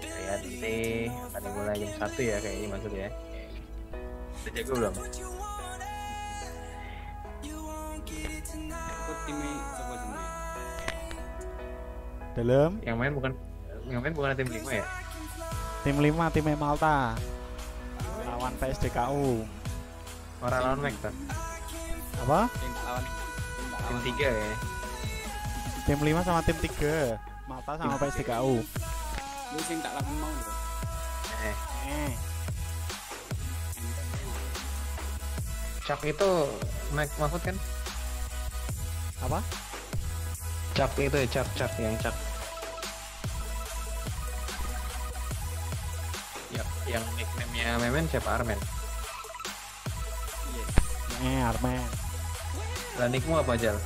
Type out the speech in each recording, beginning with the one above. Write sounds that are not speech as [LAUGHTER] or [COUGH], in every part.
ya nanti akan dimulai jam satu ya kayaknya maksudnya udah jago belum. Dalam yang main bukan yang main bukan tim lima ya tim 5 tim Malta. Lawan PSDKU. orang lawan Mac Apa? Tim lawan. Tim tim lawan. tiga ya Tim 5 sama tim 3. Malta sama PSDKU. Lu sing tak mau lho. eh Eh, Chuck itu Mac Mahfud kan apa? Chuck itu ya Chuck Chuck yang Chuck ya, yang nickname-nya Memen siapa Armen Iya. Eh, Armen. lah nickmu apa Jal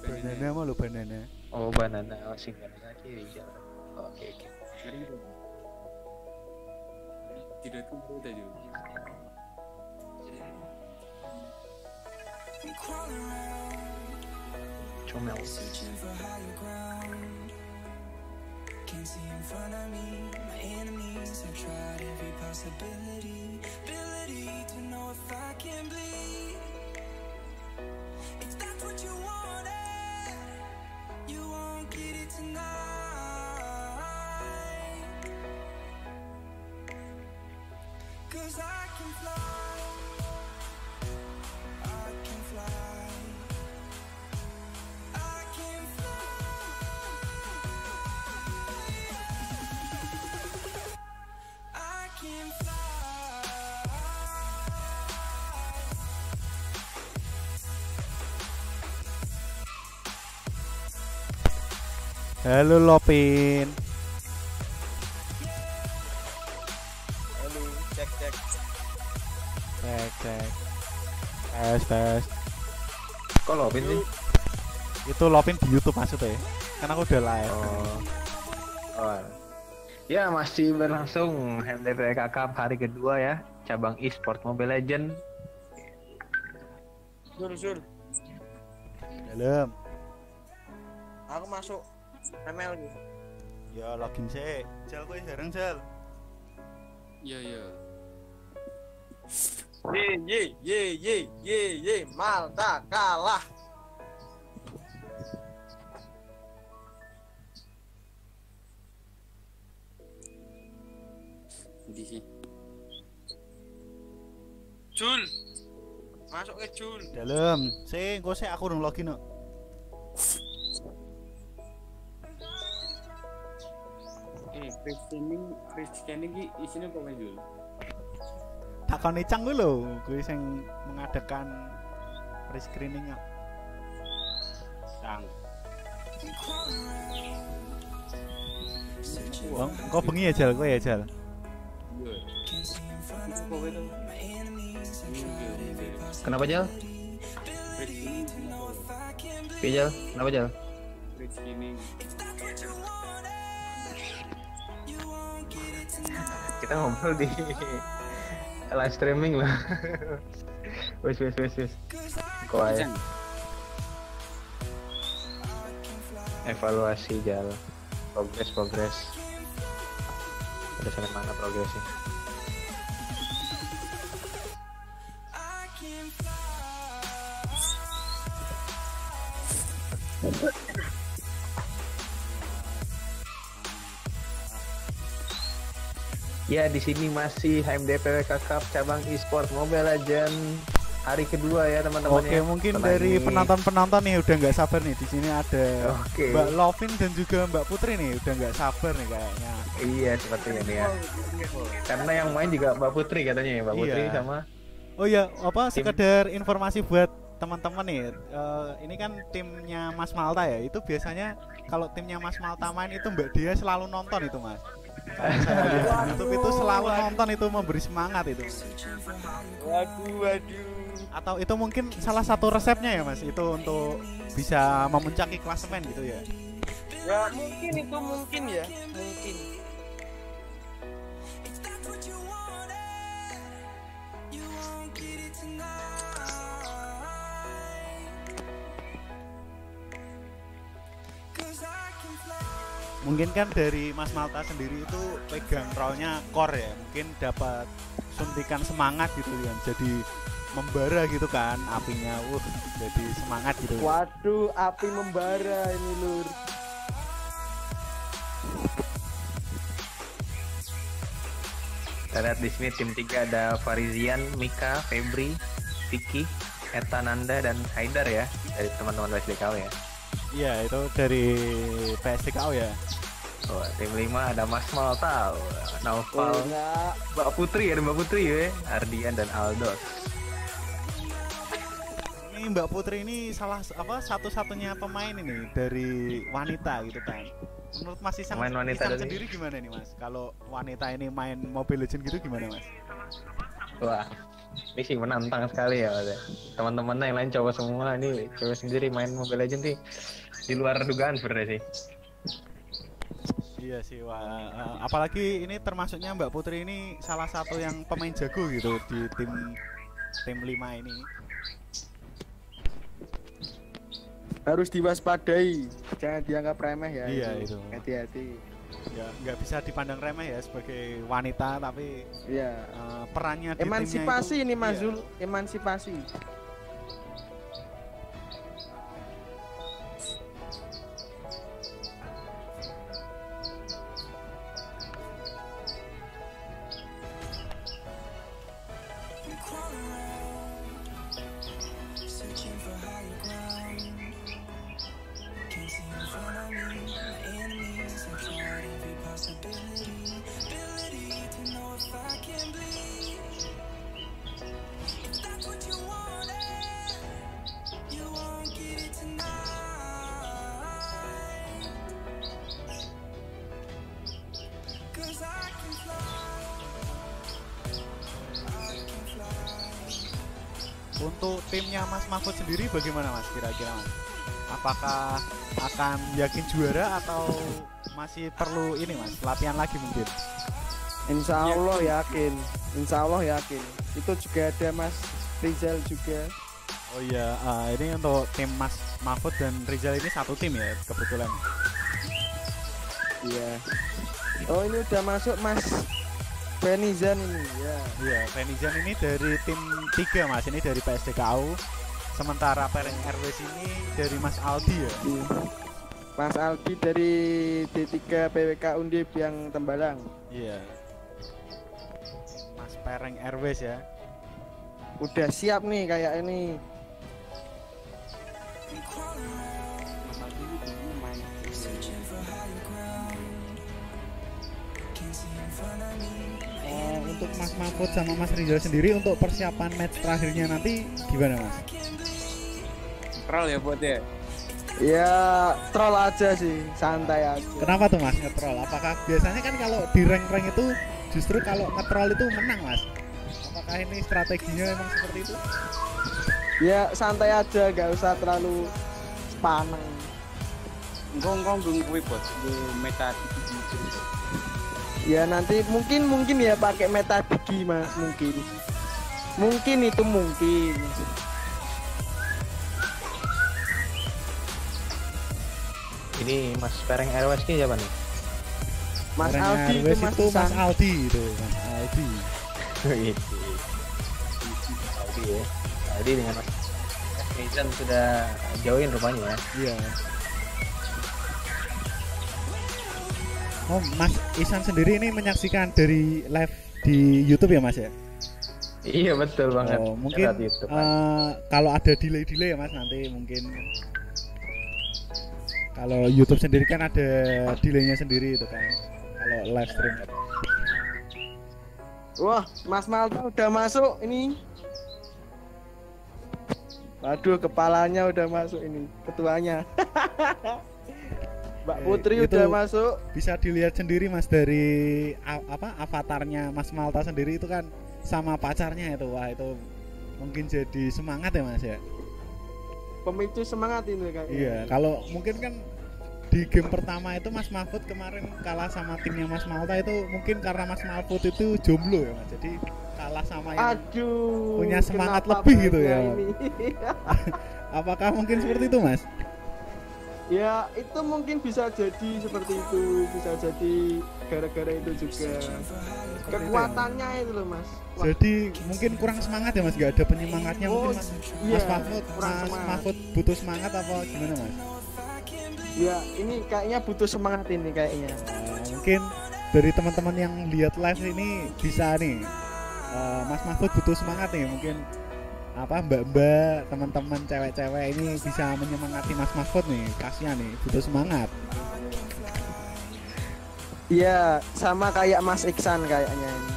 Banana mau lu banana. Oh banana oh sing banana kiri Jal oke oke Ngeri tuh. Tidak tuh udah juga. comel Can't see in front of me. My enemies have tried every possibility. Ability to know if I can bleed. If that's what you wanted, won't get it tonight. Cause I can fly. Halo Lopin. Halo, cek cek. Cek cek. Tes tes. kok Lopin sih Itu Lopin di YouTube maksudnya. Karena aku udah live. oh oh ya masih berlangsung HMDPK Cup hari kedua ya cabang e-sport Mobile Legend Sur sur. Dalam. Aku masuk ML gitu. Ya login sih. Jal kowe jarang Jal. Iya iya. Ye ye ye ye ye ye Malta kalah. Di sih. Jul. Masuk ke Jul. Dalam. Sing kok sih aku urung login kok. Eh, ki isinya apa kuwi lho, kuwi sing mengadakan pre-screening kok. Cang. Bang, kok bengi ya Jal, kowe ya Jal. Iya. Iya. kenapa Jal scanning kenapa? Jal kita ngobrol di live streaming lah wes wes wes wes. Cang. evaluasi jalan. Progres progres. Ada sana mana progresnya Ya di sini masih HMDPWK Cup cabang e-sport Mobile Legend hari kedua ya teman-teman Oke, ya. mungkin Setelah dari ini- penonton-penonton nih udah nggak sabar nih. Di sini ada Oke. Mbak Lovin dan juga Mbak Putri nih udah nggak sabar nih kayaknya. Iya sepertinya nih ya. Karena yang main juga Mbak Putri katanya ya Mbak Putri Iya. sama Oh iya, apa Tim- sekedar informasi buat teman-teman nih. eh, ini kan timnya Mas Malta ya. Itu biasanya kalau timnya Mas Malta main itu Mbak Dia selalu nonton itu, Mas. YouTube itu selalu nonton itu memberi semangat itu. Waduh waduh. Atau itu mungkin salah satu resepnya ya, Mas. Itu untuk bisa memuncaki klasemen gitu ya. Ya mungkin itu mungkin ya, mungkin. Mungkin kan dari Mas Malta sendiri itu pegang role-nya core ya mungkin dapat suntikan semangat gitu ya jadi membara gitu kan apinya uh jadi semangat gitu Waduh, api membara ini lur. Kita lihat di sini tim 3 ada Farizian, Mika, Febri, Vicky, Eta Nanda dan Haidar ya dari teman-teman PSDKW ya. Iya itu dari PSDKO ya Oh, tim 5 ada Mas Malta, Naufal, Oh. Mbak Putri ya, Mbak Putri ya, Ardian dan Aldos. ini Mbak Putri ini salah apa satu-satunya pemain ini dari wanita gitu kan menurut Mas Isan, Pemain wanita Isan dari- sendiri gimana nih Mas kalau wanita ini main Mobile Legends gitu gimana Mas Wah, ini sih menantang sekali ya, Mas. ya. Teman-temannya yang lain cowok semua, ini cowok sendiri main Mobile Legends sih di luar dugaan sebenarnya sih. Iya sih, wah. eh, apalagi ini termasuknya Mbak Putri ini salah satu yang pemain jago gitu di tim tim 5 ini. Harus diwaspadai. Jangan dianggap remeh ya. Iya, itu. Hati-hati. Ya nggak bisa dipandang remeh ya sebagai wanita, tapi Iya. eh, perannya di timnya Emansipasi itu- ini Mas iya. Zul, emansipasi. Bagaimana Mas kira-kira Mas? Apakah akan yakin juara atau masih perlu ini Mas latihan lagi mungkin? Insya Allah yakin. Insya Allah yakin. Itu juga ada Mas Rizal juga. Oh iya, eh, ini untuk tim Mas Mahfud dan Rizal ini satu tim ya kebetulan. Iya. Oh ini udah masuk Mas Benizan ini ya. Iya, Venizan ini dari tim 3 Mas, ini dari PSDKU. Sementara Pereng Airways ini dari Mas Aldi ya. Iya. Mas Aldi dari D3 PWK Undip yang Tembalang. Iya. Mas Pereng Airways ya. Udah siap nih kayak ini. Eh, untuk Mas Mahfud sama Mas Rizal sendiri untuk persiapan match terakhirnya nanti gimana Mas? Troll ya buat ya. Ya troll aja sih, santai aja. Kenapa tuh Mas ngetrol? Apakah biasanya kan kalau di rank-rank itu justru kalau ngetrol itu menang Mas? Apakah ini strateginya emang seperti itu? Ya santai aja, gak usah terlalu paneng. Engkong-engkong gung kuwi bot. Gue meta gitu. Ya nanti mungkin mungkin ya pakai meta digi mas mungkin. Mungkin itu mungkin. Ini Mas Pereng Airways ini siapa nih? Mas Pereng Aldi itu Mas itu Mas. Aldi itu, Mas Aldi. Aldi ya. Aldi dengan Mas Nizam sudah join rupanya ya. Iya. Oh, Mas Isan sendiri ini menyaksikan dari live di YouTube ya, Mas ya? Iya betul banget. Oh, mungkin eh, kalau ada delay-delay ya, Mas, nanti mungkin kalau YouTube sendiri kan ada delaynya sendiri itu kan. Kalau live stream. Wah, Mas Malta udah masuk ini. Waduh, kepalanya udah masuk ini, ketuanya. [LAUGHS] Mbak Eh, Putri itu- udah masuk. Bisa dilihat sendiri Mas dari apa avatarnya Mas Malta sendiri itu kan sama pacarnya itu. Wah, itu mungkin jadi semangat ya, Mas ya. Pemicu semangat ini kayaknya. Iya, kalau mungkin kan di game pertama itu Mas Mahfud kemarin kalah sama timnya Mas Malta itu mungkin karena Mas Mahfud itu jomblo ya Mas. Jadi kalah sama yang Aduh. punya semangat lebih gitu ya. [LAUGHS] apakah mungkin seperti itu Mas? Ya itu mungkin bisa jadi seperti itu, bisa jadi gara-gara itu juga kekuatannya itu loh mas. Wah, Jadi mungkin kurang semangat ya mas, gak ada penyemangatnya Oh, mungkin mas. iya, Mas Mahfud, kurang Mas semangat. Mahfud butuh semangat apa gimana mas? Ya ini kayaknya butuh semangat ini kayaknya. Eh, mungkin dari teman-teman yang lihat live ini bisa nih, eh, Mas Mahfud butuh semangat nih mungkin apa mbak-mbak teman-teman cewek-cewek ini bisa menyemangati Mas Mahfud nih kasihan nih butuh semangat Iya sama kayak Mas Iksan kayaknya ini.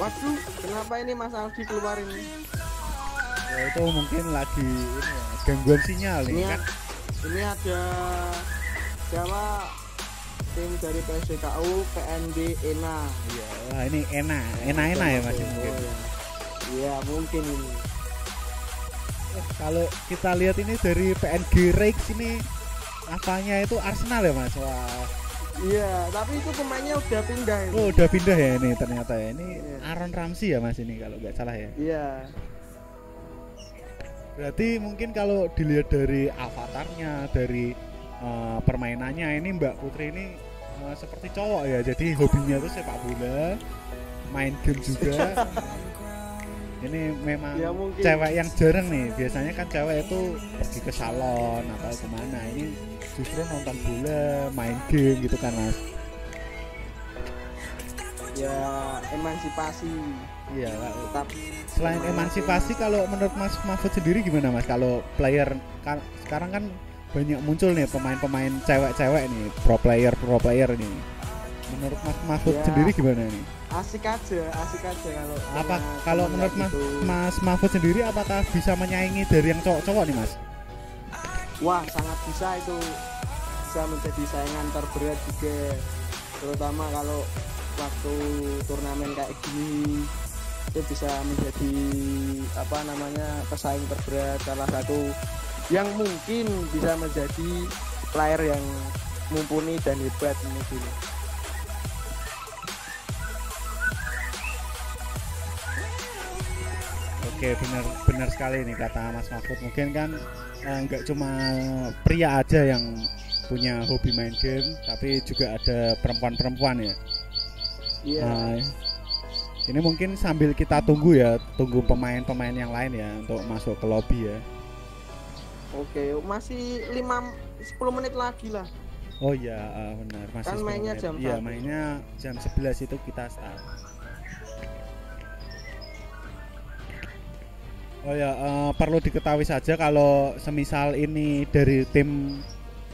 Waduh, kenapa ini Mas Aldi keluar ini? Ya, itu mungkin lagi ini ya, gangguan sinyal Ini, kan ini ada siapa tim dari PSDKU PND ENA. Iya, wah ini enak, enak-enak ya Mas mungkin. ya. Iya mungkin ini. Kalau kita lihat ini dari PNG Rex ini apanya itu Arsenal ya Mas. Wah, Iya, tapi itu pemainnya udah pindah ini. oh udah pindah ya ini ternyata ya. Ini Iya. Aaron Ramsey ya Mas ini kalau nggak salah ya. Iya. Berarti mungkin kalau dilihat dari avatarnya, dari eh, permainannya ini Mbak Putri ini eh, seperti cowok ya. Jadi hobinya tuh sepak bola, main game juga. [LAUGHS] ini memang Ya, mungkin. cewek yang jarang nih. Biasanya kan cewek itu pergi ke salon atau ke mana. Ini justru nonton bola, main game gitu kan Mas. Ya emansipasi. Iya. Tetap Selain emansipasi, kalau menurut Mas Mahfud sendiri gimana Mas? Kalau player kan sekarang kan banyak muncul nih pemain-pemain cewek-cewek nih, pro player pro player nih. Menurut Mas Mahfud Ya. sendiri gimana nih? asik aja, asik aja kalau Apa kalau menurut Mas, gitu. Mas Mahfud sendiri apakah bisa menyaingi dari yang cowok-cowok nih Mas? Wah, sangat bisa itu bisa menjadi saingan terberat juga. Terutama kalau waktu turnamen kayak gini itu bisa menjadi apa namanya pesaing terberat salah satu yang mungkin bisa menjadi player yang mumpuni dan hebat mungkin. Oke benar benar sekali nih kata Mas Mahfud. Mungkin kan eh, nggak cuma pria aja yang punya hobi main game, tapi juga ada perempuan-perempuan ya. Iya. Nah, ini mungkin sambil kita tunggu ya, tunggu pemain-pemain yang lain ya untuk masuk ke lobby ya. Oke, masih 5 10 menit lagi lah. Oh iya, ah, benar. Masih Kan 10 mainnya menit. jam Iya, mainnya jam 11 itu kita start. Oh ya, eh, perlu diketahui saja kalau semisal ini dari tim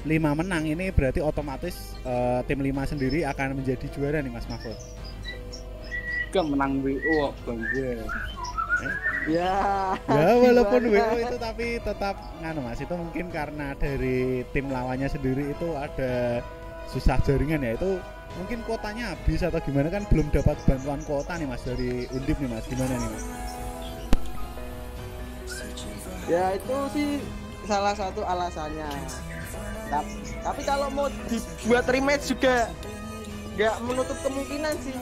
5 menang ini berarti otomatis eh, tim 5 sendiri akan menjadi juara nih Mas Mahfud. Gak menang WO bang gue. Ya. ya [LAUGHS] walaupun gimana? WO itu tapi tetap nganu mas itu mungkin karena dari tim lawannya sendiri itu ada susah jaringan ya itu mungkin kuotanya habis atau gimana kan belum dapat bantuan kuota nih mas dari undip nih mas gimana nih mas Ya itu sih salah satu alasannya. Tapi, tapi kalau mau dibuat rematch juga nggak menutup kemungkinan sih.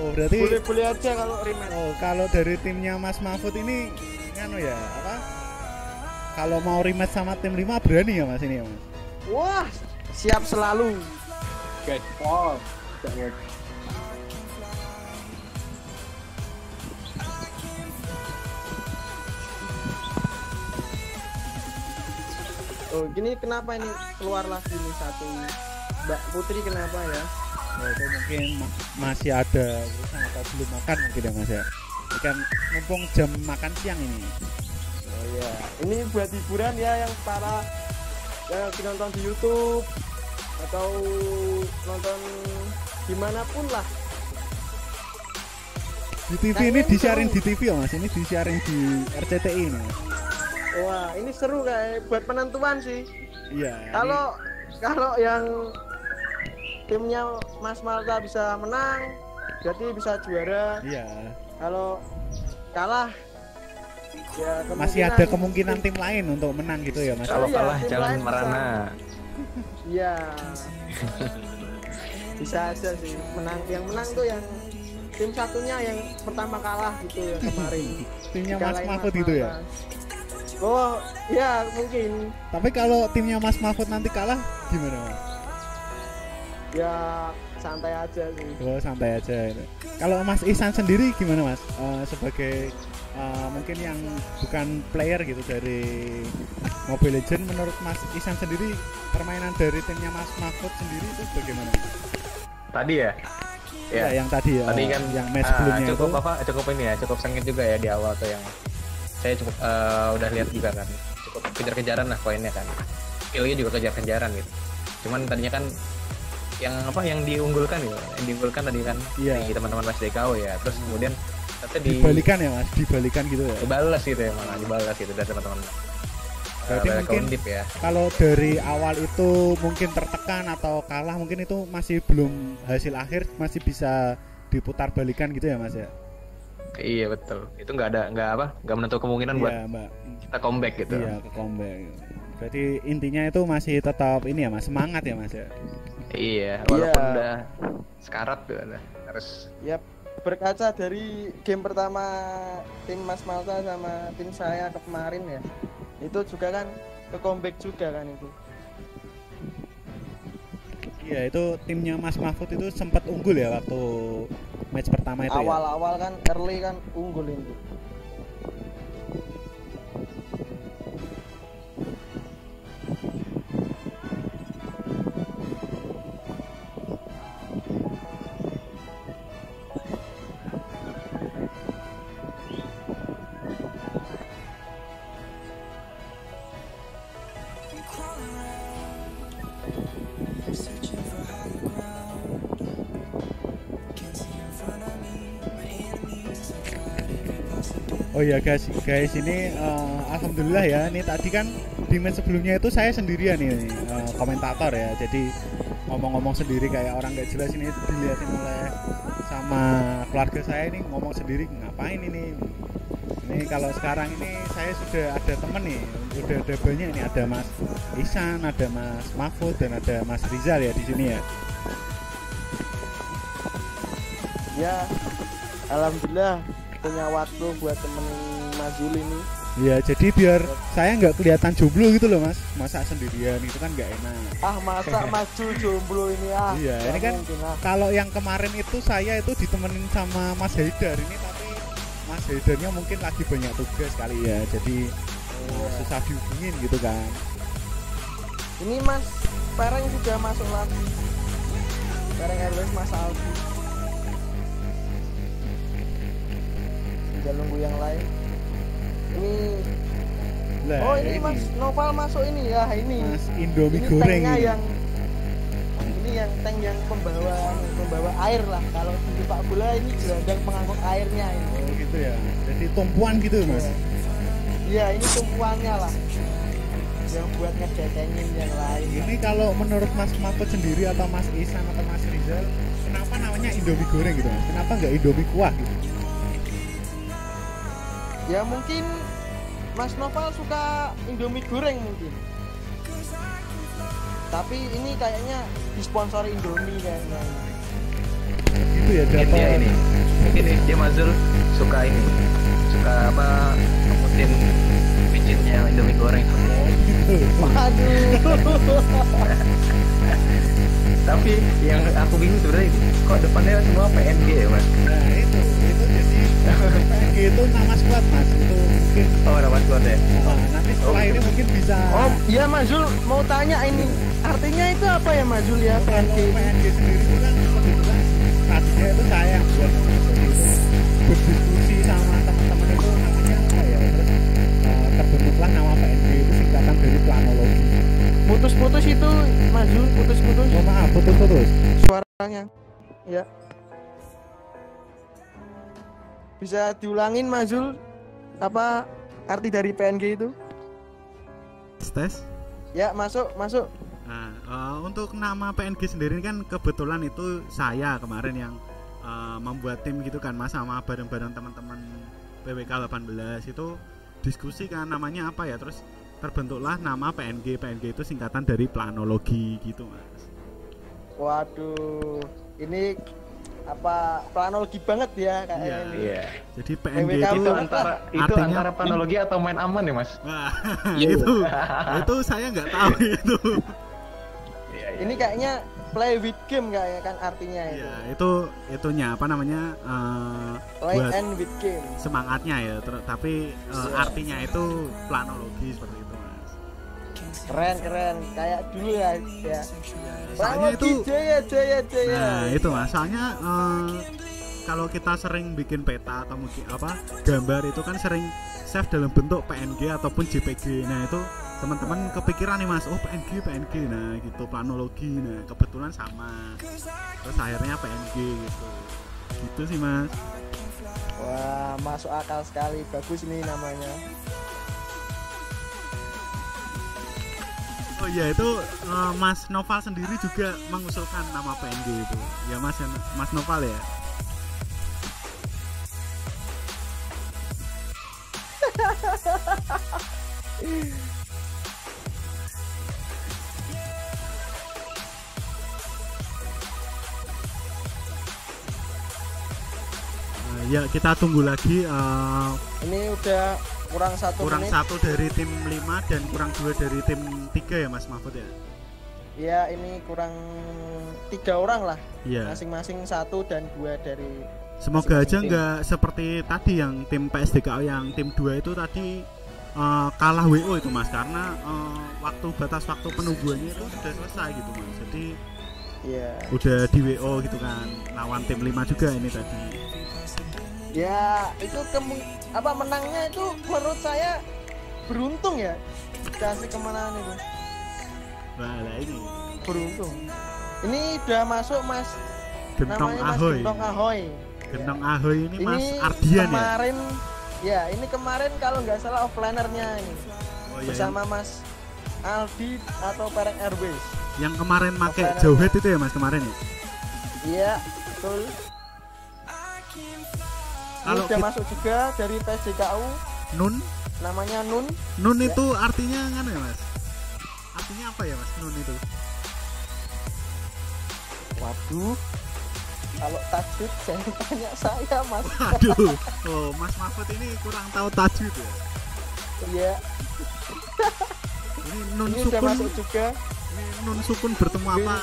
Oh berarti Boleh-boleh aja kalau rematch. oh kalau dari timnya mas Mahfud ini nganu ya apa kalau mau rematch sama tim 5 berani ya mas ini ya mas Wah, siap selalu. Gaspol. Oh, gini kenapa ini keluar lagi nih satu Mbak Putri kenapa ya? Ya, itu mungkin ma- masih ada urusan atau belum makan mungkin ya mas ya? Ini kan mumpung jam makan siang ini. Oh iya, ini buat hiburan ya yang para yang nonton di YouTube atau nonton di mana pun lah. di TV Kayaknya ini ini disiarin di TV ya mas. Ini disiarin di RCTI ini mas. Wah, ini seru kayak buat penentuan sih. iya ini- Kalau kalau yang timnya Mas Malta bisa menang, berarti bisa juara. iya Kalau kalah ya masih ada kemungkinan tim lain untuk menang gitu ya mas Kalau iya, kalah lain bisa. merana. Iya. bisa aja sih menang yang menang tuh yang tim satunya yang pertama kalah gitu ya kemarin timnya Mas Mahfud itu ya oh ya mungkin tapi kalau timnya Mas Mahfud nanti kalah gimana Mas? Ya santai aja sih Oh santai aja ini. Kalau Mas Ihsan sendiri gimana Mas? Eh, sebagai eh, mungkin yang bukan player gitu dari Mobile Legend, menurut Mas Ihsan sendiri permainan dari timnya Mas Mahfud sendiri itu bagaimana? Tadi ya. Ya, yang tadi ya, Tadi kan yang match ah, sebelumnya cukup itu. apa? Cukup ini ya, cukup sengit juga ya di awal tuh yang saya cukup eh, udah lihat juga kan. Cukup kejar-kejaran lah poinnya kan. Skillnya juga kejar-kejaran gitu. Cuman tadinya kan yang apa yang diunggulkan ya, yang diunggulkan tadi kan Iya. di teman-teman Mas DKW ya. Terus kemudian ternyata di Dibalikan ya Mas, dibalikan gitu ya. dibalas gitu ya malah dibalas gitu dari teman-teman. Berarti Eh, mungkin Undip ya. Kalau dari awal itu mungkin tertekan atau kalah mungkin itu masih belum hasil akhir masih bisa diputar balikan gitu ya Mas ya. Iya betul. Itu nggak ada nggak apa nggak menutup kemungkinan buat Iya, Mbak. kita comeback gitu. Iya, ke comeback. Berarti intinya itu masih tetap ini ya Mas, semangat ya Mas ya. Iya, walaupun Iya. udah sekarat tuh harus ya berkaca dari game pertama tim Mas Malta sama tim saya kemarin ya itu juga kan ke comeback juga kan itu Iya, itu timnya Mas Mahfud itu sempat unggul ya waktu match pertama itu ya. awal-awal kan early kan unggul itu iya guys, guys ini eh, alhamdulillah ya. Ini tadi kan di match sebelumnya itu saya sendirian nih eh, komentator ya. Jadi ngomong-ngomong sendiri kayak orang nggak jelas ini dilihatin oleh sama keluarga saya ini ngomong sendiri ngapain ini. Ini kalau sekarang ini saya sudah ada temen nih, udah ada banyak nih ada Mas Isan, ada Mas Mahfud dan ada Mas Rizal ya di sini ya. ya alhamdulillah punya waktu buat temenin Mazul ini Ya jadi biar saya nggak kelihatan jomblo gitu loh Mas, masa sendirian itu kan nggak enak. ah masa Mazul jomblo ini ah. Iya, ini kan ah. kalau yang kemarin itu saya itu ditemenin sama Mas Haidar ini tapi Mas Haidarnya mungkin lagi banyak tugas kali ya jadi eh, susah dihubungin gitu kan. Ini Mas Pereng sudah masuk lagi. Pereng Airways Mas Aldi tinggal nunggu yang lain. Ini lah oh ini, Mas Noval masuk ini. Ya ini. Mas Indomie ini goreng ini. yang ini yang tank yang pembawa pembawa air lah. Kalau di sepak bola ini gelandang pengangkut airnya ini. Oh gitu ya. Jadi tumpuan gitu Mas? Iya ini tumpuannya lah. Yang buat ngedekengin yang lain. Ini kalau menurut Mas Mahfud sendiri atau Mas Isan atau Mas Rizal kenapa namanya Indomie goreng gitu Mas? Kenapa nggak Indomie kuah gitu ya mungkin Mas Noval suka Indomie goreng mungkin. Tapi ini kayaknya disponsori Indomie kayaknya. Gitu ya mungkin dia ini. mungkin dia Mazul suka ini. Suka apa ngikutin bicinnya Indomie goreng. Waduh. Tapi yang aku bingung sebenarnya kok depannya semua PNG ya mas? Nah itu [LAUGHS] itu nama squad Mas. Itu mungkin. Oh nama squad ya? Nah, nanti setelah Oh, ini gitu. mungkin bisa oh iya Mazul mau tanya ini artinya itu apa ya Mazul ya kalau PNG PNG sendiri itu kan kebetulan tadinya itu saya yang buat berdiskusi sama teman-teman itu namanya apa ya? Terus eh, terbentuklah nama PNG itu singkatan dari planologi. Putus-putus itu Mazul putus-putus. Oh maaf putus-putus. Suaranya. Ya bisa diulangin Mazul apa arti dari PNG itu? Tes ya masuk masuk. Nah, eh, untuk nama PNG sendiri kan kebetulan itu saya kemarin yang eh, membuat tim gitu kan Mas sama bareng-bareng teman-teman PWK 18 itu diskusi kan namanya apa ya? Terus terbentuklah nama PNG PNG itu singkatan dari planologi gitu Mas. waduh ini apa planologi banget ya kayak Iya. ini. Iya. Jadi PNG itu Itu antara itu artinya- antara planologi atau main aman ya mas? Wah, [LAUGHS] Iya. itu itu saya nggak tahu [LAUGHS] itu. Iya. iya. Ini kayaknya play with game kayak kan artinya itu. Iya, itu itunya apa namanya? eh, Play and with game. semangatnya ya, ter- tapi Iya. artinya itu planologi seperti itu. Keren keren kayak dulu ya ya. Soalnya itu- jaya jaya jaya. Nah, itu Mas. Soalnya eh, kalau kita sering bikin peta atau mungkin apa gambar itu kan sering save dalam bentuk PNG ataupun JPG. Nah, itu teman-teman kepikiran nih Mas, oh PNG PNG. Nah, gitu planologi. Nah, kebetulan sama. Terus akhirnya PNG gitu. Gitu sih, Mas. Wah, masuk akal sekali. Bagus nih namanya. Oh iya itu eh, Mas Noval sendiri juga mengusulkan nama PNG itu. Ya Mas Mas Noval ya. Eh, [LAUGHS] ya kita tunggu lagi eh, Ini udah kurang satu kurang menit. satu dari tim 5 dan kurang dua dari tim 3 ya Mas Mahfud ya. Ya ini kurang tiga orang lah. Iya. Masing-masing satu dan dua dari. Semoga aja nggak seperti tadi yang tim PSDKO yang tim 2 itu tadi eh, kalah WO itu Mas karena eh, waktu batas waktu penungguannya itu sudah selesai gitu Mas. Jadi Ya. udah di WO gitu kan. Lawan tim 5 juga ini tadi. Ya itu kemu apa menangnya itu menurut saya beruntung ya kasih kemenangan itu lah ini beruntung. Ini udah masuk mas Gentong namanya Mas Ahoy. Gentong Ahoy. Gentong Ahoy ini Ini Mas Ardian ya. kemarin ya ini kemarin kalau nggak salah offlinernya ini Oh, iya, bersama Mas Aldi atau Perek Airways. yang, kemarin Offliner. jauhet itu ya Mas kemarin ya. Iya betul. Kalau udah kita- masuk juga dari PSDKU Nun namanya Nun. Nun Ya. itu artinya kan ya Mas? Artinya apa ya Mas Nun itu? Waduh. Kalau tajwid jangan [LAUGHS] tanya saya mas. Waduh, oh Mas Mahfud ini kurang tahu tajwid ya. Iya. Ini nun Ini sukun, masuk juga. ini nun sukun bertemu apa?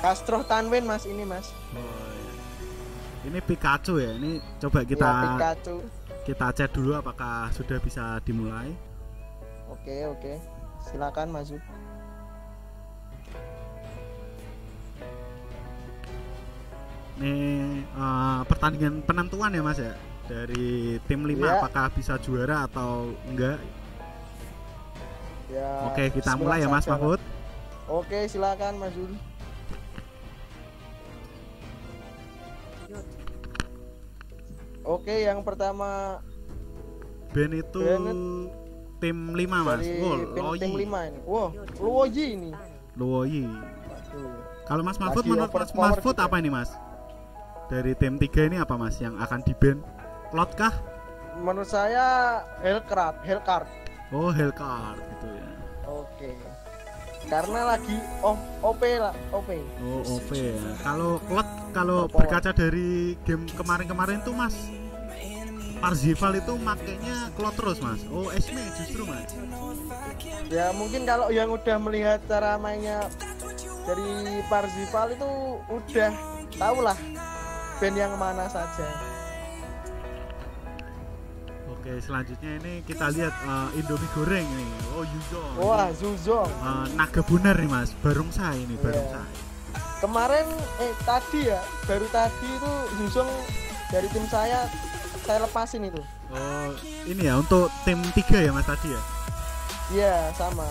Castro Tanwin mas ini mas. Oh, iya. Ini Pikachu ya. Ini coba kita Ya, Pikachu. kita cek dulu apakah sudah bisa dimulai. Oke oke. Silakan maju. Ini eh, pertandingan penentuan ya Mas ya. Dari tim 5 Iya. apakah bisa juara atau enggak? Ya. Oke, kita mulai ya Mas. Mahfud. Oke silakan Mas Juli. Oke yang pertama Ben itu Ben tim 5 Mas. Oh, tim, Loyi. tim 5 ini. Wow, Luoyi ini. Luoyi. Kalau Mas Mahfud menurut Mas Mahfud apa ini Mas? Dari tim 3 ini apa Mas yang akan di ban? Lot kah? Menurut saya Hellcard, Hellcard. Oh, Hellcard gitu ya. Oke. Karena lagi oh, OP lah, OP. Oh, OP ya. Kalau Lot kalau berkaca dari game kemarin-kemarin tuh Mas Parzival itu makainya Klot terus Mas. Oh, Esme justru Mas. Ya mungkin kalau yang udah melihat cara mainnya dari Parzival itu udah tau lah band yang mana saja. Oke, selanjutnya ini kita lihat eh, Indomie goreng ini. Oh, Yuzo. Wah, Zuzong. Eh, naga bunar nih Mas, barongsai ini, Iya. barongsai. Kemarin eh tadi ya, baru tadi itu Zuzong dari tim saya saya lepasin itu. Oh, ini ya untuk tim 3 ya Mas tadi ya. Iya, sama.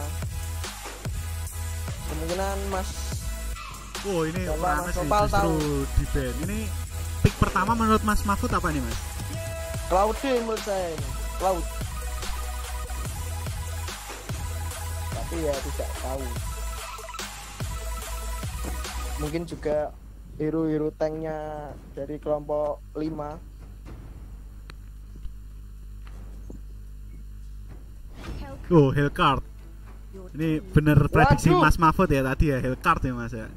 Kemungkinan Mas Oh ini Mas nih Gopal justru tahu. di band. Ini pick pertama menurut Mas Mahfud apa nih Mas? Claude menurut saya ini. Cloud. Tapi ya tidak tahu. Mungkin juga hero-hero tanknya dari kelompok 5 Oh Hellcard. Ini bener prediksi Waduh. Mas Mahfud ya tadi ya Hellcard ya Mas ya.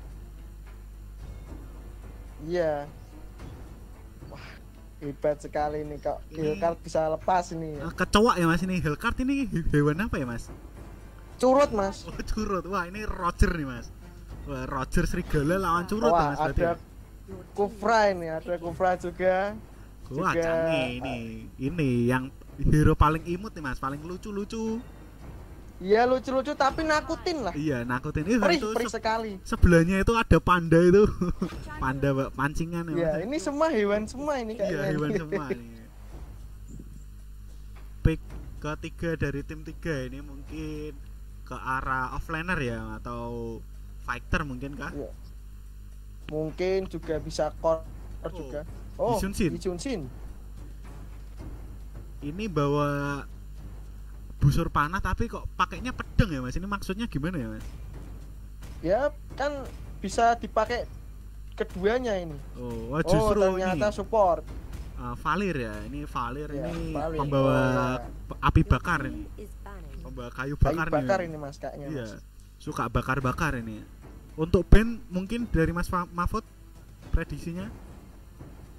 Iya. Hebat sekali nih kok. Ini- Hillcard bisa lepas ini. Eh, kecoa ya mas ini. Hellcard ini he- hewan apa ya mas? Curut mas. oh curut. Wah ini Roger nih mas. Wah Roger serigala lawan curut ya, Wah, mas berarti ada Kufra ini, ada Kufra juga. wah juga- canggih ini. Ini yang hero paling imut nih mas. Paling lucu lucu Iya lucu-lucu tapi nakutin lah. iya nakutin Ih, Perih, itu perih se- sekali. sebelahnya itu ada panda itu [LAUGHS] panda Mbak, pancingan ya Iya, ini semua hewan semua ini iya kayaknya. hewan [LAUGHS] semua ini pick ketiga dari tim tiga ini mungkin ke arah offlaner ya atau fighter mungkin kah Iya. Mungkin juga bisa core Oh, juga. Oh, Lee Chun Shin. Lee Chun Shin. ini bawa busur panah tapi kok pakainya pedang ya mas ini maksudnya gimana ya mas Ya, kan bisa dipakai keduanya ini. oh, wah, Oh, justru ternyata ini support. uh, Valir ya ini Valir Ya, ini Valir. pembawa Oh, pe- api bakar ini pembawa kayu Kayu bakar, bakar nih ini Mas kayaknya. iya Mas. suka bakar-bakar ini untuk band mungkin dari Mas Mahfud prediksinya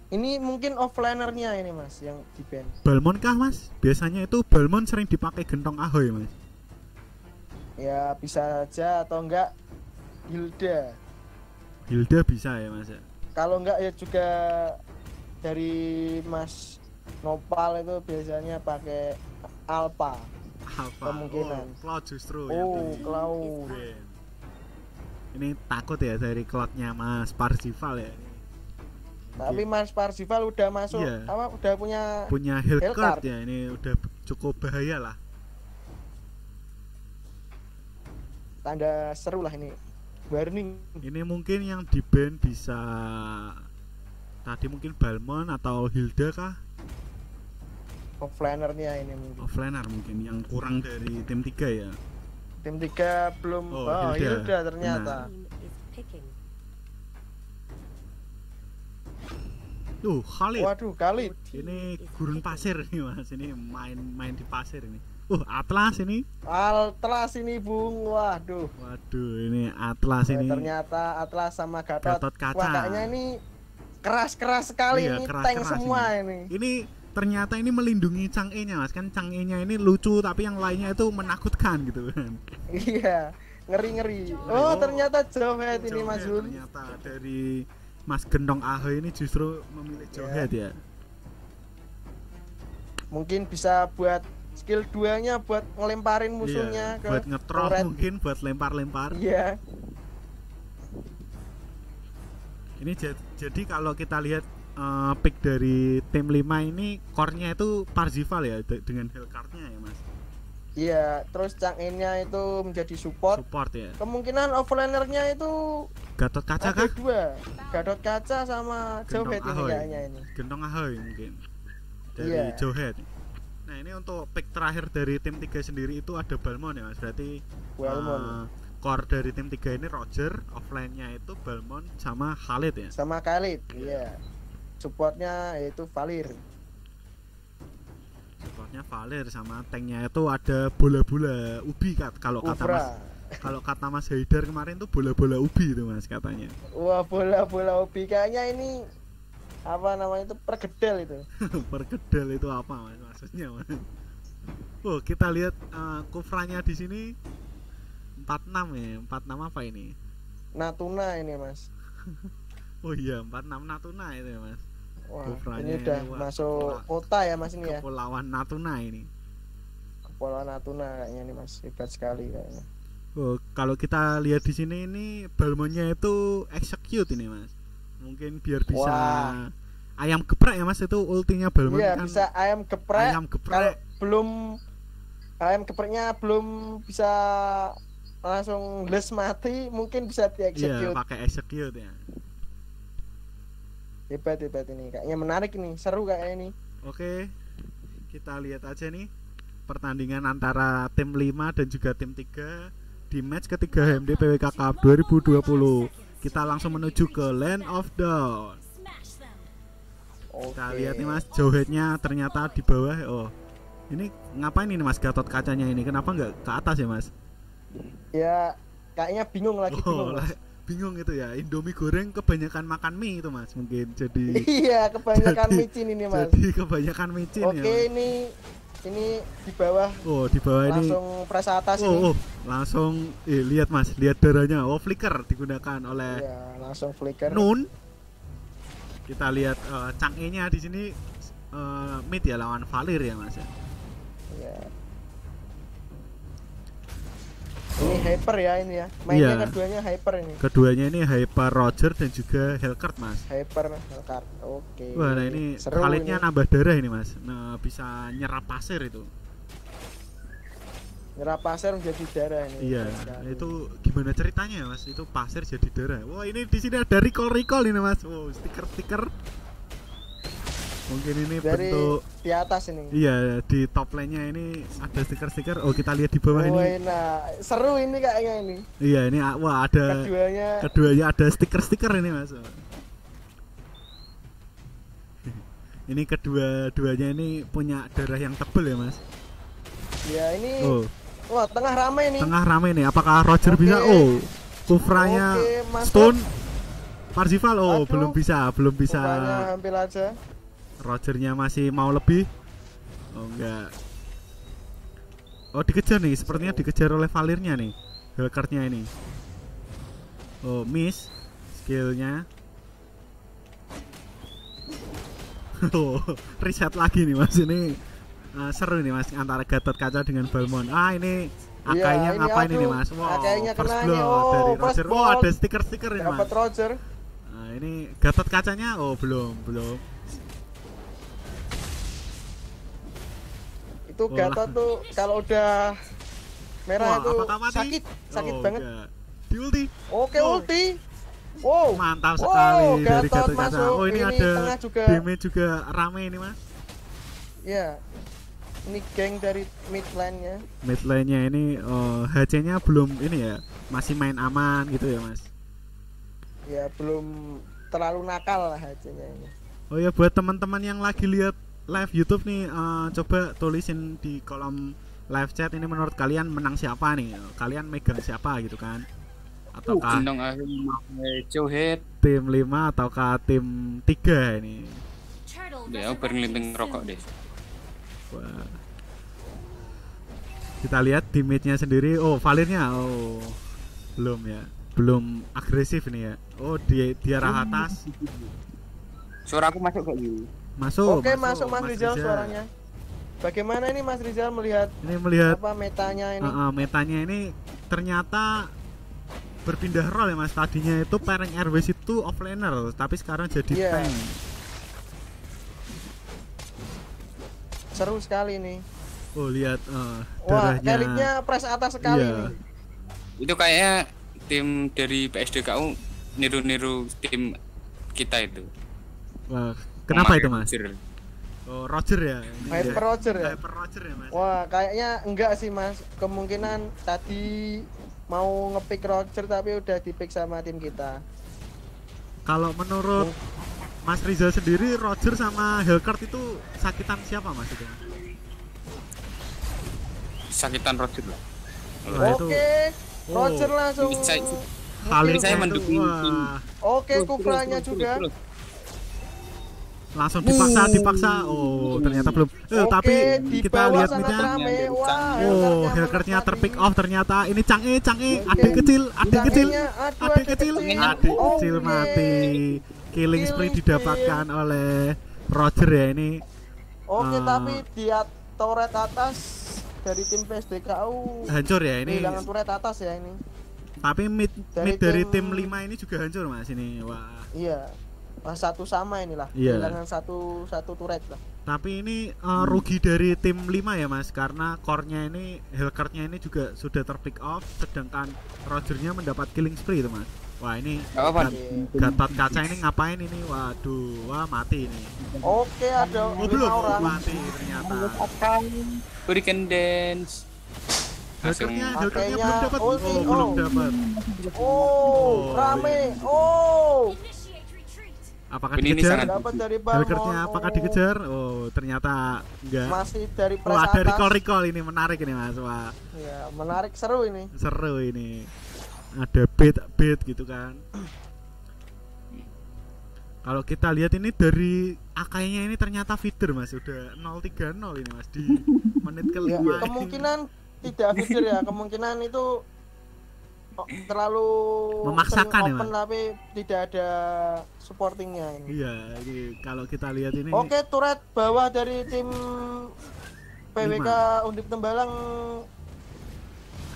Ini mungkin offlinernya ini Mas yang di band. Balmon kah mas? Biasanya itu Balmon sering dipakai gentong ahoy mas Ya, bisa aja atau enggak Hilda. Hilda bisa ya mas ya? Kalau enggak ya juga dari Mas Nopal itu biasanya pakai Alpha. Apa? Kemungkinan. Oh, Cloud justru yang Oh, di Cloud. band. Ini takut ya dari Cloudnya mas Parzival ya Tapi Mas Parzival udah masuk Iya. apa udah punya Punya Hellcard Hellcard. ya ini udah cukup bahaya lah tanda seru lah ini. Warning. Ini mungkin yang di band bisa Tadi mungkin Balmon atau Hilda kah? Offlinernya ini mungkin. Offlaner mungkin yang kurang dari tim 3 ya Tim 3 belum Oh, oh, Hilda. Hilda. ternyata. Tuh Khalid Waduh, Khalid. ini gurun pasir nih mas ini main-main di pasir ini uh atlas ini Atlas ini Bung. Waduh. waduh ini atlas Eh, ini ternyata Atlas sama Gatot. Gatot kaca. Wah, kayaknya ini keras-keras sekali Iya, ini keras-keras tank semua ini. ini ternyata ini melindungi Chang E nya mas kan Chang E nya ini lucu tapi yang lainnya itu menakutkan gitu kan Iya, ngeri-ngeri. Oh, ternyata Jovet ini Mas Zul. ternyata dari Mas Gendong Ahe ini justru memilih Iya. Johead ya Mungkin bisa buat skill duanya buat ngelemparin musuhnya Iya, ke buat ngetrol mungkin buat lempar-lempar Iya. Ini ja- jadi kalau kita lihat eh, pick dari tim 5 ini core-nya itu Parzival ya de- dengan Hellcard-nya ya Mas. Iya, terus Chang'e-nya itu menjadi support. Support ya. Kemungkinan offlaner-nya itu Gatot kaca kah? dua. Gadot kaca sama Jovet ini kayaknya ini. Gentong Ahoy mungkin. Dari Iya. Johead. Nah, ini untuk pick terakhir dari tim 3 sendiri itu ada Balmon ya Mas. Berarti Balmon. eh, core dari tim 3 ini Roger, offline-nya itu Balmon sama Khalid ya. Sama Khalid. Iya. Supportnya yaitu Valir. Supportnya Valir sama tanknya itu ada bola-bola ubi kat kalau kata Mas kalau kata Mas Haidar kemarin tuh bola-bola ubi itu Mas katanya. Wah, bola-bola ubi kayaknya ini apa namanya itu pergedel itu. [LAUGHS] Perkedel itu apa Mas maksudnya Mas? Oh, kita lihat eh, kufranya di sini 46 ya. 46 apa ini? Natuna ini, Mas. [LAUGHS] Oh iya, 46 Natuna itu ya, Mas. Wah, ini udah masuk kota ya, Mas ini ya. Kepulauan Natuna ini. Kepulauan Natuna kayaknya ini, Mas. Hebat sekali kayaknya. Oh, kalau kita lihat di sini ini balmonnya itu execute ini, Mas. Mungkin biar bisa Wah. ayam geprek ya, Mas. Itu ultinya balmon Iya, kan bisa ayam geprek. ayam Kalau geprek. belum ayam gepreknya belum bisa langsung les mati, mungkin bisa Iya, diexecute. pakai execute ya. Hebat hebat ini. Kayaknya menarik ini, seru kayaknya ini. Oke. Kita lihat aja nih pertandingan antara tim 5 dan juga tim 3 di match ketiga HMD PWK Cup 2020. Kita langsung menuju ke Land of Dawn. Kita lihat nih Mas, jauhnya ternyata di bawah. Oh. Ini ngapain ini Mas Gatot kacanya ini? Kenapa nggak ke atas ya Mas? Ya kayaknya bingung lagi Oh, bingung. Mas. Bingung itu ya. Indomie goreng kebanyakan makan mie itu mas mungkin. Jadi [LAUGHS] iya kebanyakan Jadi- micin ini mas. jadi kebanyakan micin oke ya ini ini di bawah. Oh di bawah ini. Langsung press atas ini. oh, oh langsung eh, lihat mas lihat darahnya. Oh flicker digunakan oleh Iya, langsung flicker. Nun. Kita lihat eh, Chang E nya di sini eh, mid ya lawan Valir ya mas ya. Iya. Ini hyper ya ini ya. Mainnya Iya. keduanya hyper ini. Keduanya ini Hyper Roger dan juga Hellcurt mas. Hyper Hellcard. Oke. Wah, nah ini seru Khalidnya ini. nambah darah ini mas. Nah, bisa nyerap pasir itu. Nyerap pasir menjadi darah ini. Iya sekali. itu gimana ceritanya ya mas? Itu pasir jadi darah. Wah ini di sini ada recall recall ini mas. Wow stiker stiker mungkin ini dari bentuk di atas ini. Iya di top lane nya ini ada stiker stiker oh kita lihat di bawah Oh, ini nah seru ini kayaknya ini. Iya ini ah, wah ada keduanya keduanya ada stiker-stiker ini mas. [LAUGHS] Ini kedua duanya ini punya darah yang tebel ya mas? Ya ini oh. wah tengah rame nih tengah rame nih. Apakah Roger Oke. bisa? Oh kufranya masuk. stone Parzival. Oh Aduh. belum bisa belum bisa. Hampir aja Rogernya masih mau lebih. Oh enggak. Oh dikejar nih. Sepertinya dikejar oleh Valirnya nih. Hellcurtnya ini. Oh miss skillnya. [LAUGHS] Oh reset lagi nih mas. Ini eh, seru nih mas antara Gatot Kaca dengan Balmon ah ini Iya, akainya ini ngapain ini aduh, mas? Wow akainya first ini. Oh, dari Roger oh blood. ada stiker-stiker ini dapat mas. Roger. Nah, ini Gatot kacanya? Oh belum belum itu Oh, Gatot tuh kalau udah merah Wah, itu sakit sakit Oh, banget enggak. Di ulti. oke Oh. ulti wow Mantap Wow, sekali dari Gatot Gatot Kaca. masuk. Oh, ini, Ini ada juga. damage juga rame ini, Mas. ya ini geng dari mid lane nya Mid lane-nya ini oh, HC-nya belum ini ya, masih main aman gitu ya, Mas. ya belum terlalu nakal lah hasilnya ini Oh ya buat teman-teman yang lagi lihat live YouTube nih eh, coba tulisin di kolom live chat ini menurut kalian menang siapa nih? Kalian megang siapa gitu kan? Ataukah Johet. tim 5 ataukah tim 3 ini? Ya, aku linteng rokok deh. Wah. Kita lihat di mid-nya sendiri. Oh, Valirnya. Oh. Belum ya. Belum agresif ini ya. Oh, di di arah atas. Suara aku masuk gak gitu? Masuk. oke masuk Mas Rizal suaranya bagaimana ini Mas Rizal melihat Ini melihat apa metanya ini uh, uh, metanya ini ternyata berpindah role ya Mas. Tadinya itu pairing Airways itu offlaner, tapi sekarang jadi Iya. tank. seru sekali nih Oh, lihat uh, wah darahnya. elitnya press atas sekali Iya. nih Itu kayaknya tim dari PSDKU niru-niru tim kita itu. Wah, kenapa itu, Mas? Roger. Oh, Roger ya. Hyper ya. Roger ya Hyper Roger ya, Mas. wah kayaknya enggak sih Mas kemungkinan tadi mau ngepick Roger tapi udah dipick sama tim kita Kalau menurut Mas Rizal sendiri Roger sama Hellcurt itu sakitan siapa Mas itu? Sakitan Roger lah. Itu oke Roger Oh. langsung Saya- Khalid saya itu, mendukung oke Terus, kupranya juga terus, terus. Langsung dipaksa dipaksa. Oh, ternyata belum. Eh, Oke, tapi kita lihat. Wah, Oh, menang terpick off ternyata. Ini Chang'e, Oke. adik kecil, adik kecil, adik kecil, adik kecil mati. Killing spree didapatkan oleh Roger ya ini. Oke, Ah. tapi di at- turret atas dari tim PSDKU Hancur ya ini. kehilangan turret atas ya ini. Tapi mid Dari mid dari tim- tim 5 ini juga hancur Mas ini. Wah. Iya. Wah, satu sama inilah. Iya. Kehilangan satu satu turret lah. Tapi ini uh, rugi dari tim 5 ya Mas karena core-nya ini Hellcurt-nya ini juga sudah terpick off sedangkan Roger-nya mendapat killing spree itu Mas. Wah, ini. Gat- Gatot kaca ini ngapain ini? Waduh, wah mati ini. Oke, ada Oh, belum orang. mati ternyata. Berikan dance. Hellcurt-nya Pakainya belum dapat. Oh, belum dapat. Oh, Oh, rame. Oh, Apakah Ini- ini dikejar? sangat- dapat dari apakah dikejar? Oh, ternyata enggak. Masih dari press ada atas. recall recall ini menarik ini Mas. Wah, Ya, menarik seru ini. seru ini. ada bait bait gitu kan kalau kita lihat ini dari akainya ini ternyata feeder mas udah 030 ini mas di [LAUGHS] menit ya, kelima ini. kemungkinan tidak feeder ya kemungkinan itu terlalu Memaksakan ya, open Mas? tapi tidak ada supportingnya ini. Iya ini kalau kita lihat ini oke turret bawah dari tim PWK Undip Tembalang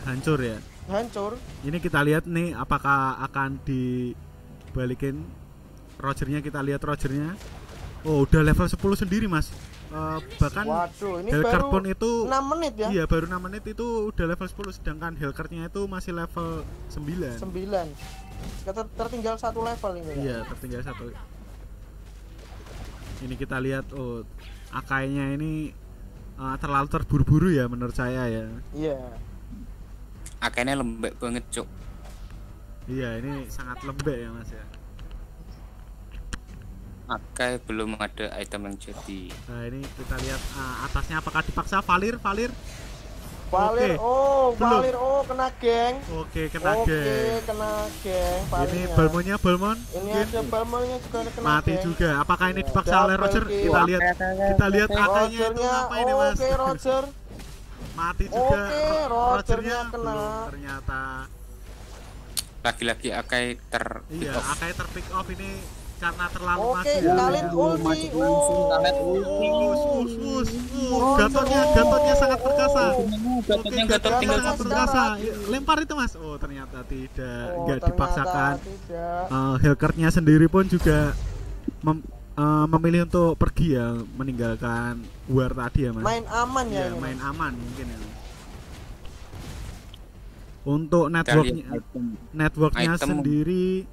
hancur ya? hancur. Ini kita lihat nih apakah akan dibalikin? Rogernya kita lihat Rogernya. Oh udah level 10 sendiri mas Eh, bahkan waduh ini baru Hellcarbon itu 6 menit ya? Iya baru 6 menit itu udah level 10 sedangkan Hellcard-nya itu masih level 9 9 Ter- tertinggal satu level ini ya. iya tertinggal satu. Ini kita lihat oh akainya ini eh, terlalu terburu-buru ya menurut saya ya. Iya. Akainya lembek banget, Cuk. iya ini sangat lembek ya mas ya Akai belum ada item yang jadi. nah ini kita lihat eh, atasnya apakah dipaksa Valir Valir Valir Oke. oh Belum. Valir oh kena geng oke kena oke geng. kena geng ini Valirnya. Balmonnya Balmon ini mungkin ada Balmonnya juga kena mati geng. juga apakah ini dipaksa Double oleh Roger kill. kita lihat kita lihat akainya itu Rogernya ngapain ya mas oke Roger [LAUGHS] mati juga Oke, Ro- Rogernya kena. belum ternyata Lagi-lagi Akai ter iya pick off. akai terpick off ini karena terlalu oke maju ya. Khalid ulti oh Us, us, us, us. Gatotnya, gatotnya sangat perkasa. Gatotnya Oke, gatot tinggal sangat perkasa. Lempar itu mas. Oh ternyata tidak, Oh, nggak dipaksakan. tidak. Uh, Hellcard-nya sendiri pun juga mem- uh, memilih untuk pergi ya, meninggalkan war tadi ya mas. main aman ya Iya, ini main Mas. aman mungkin ya. Untuk networknya, networknya sendiri,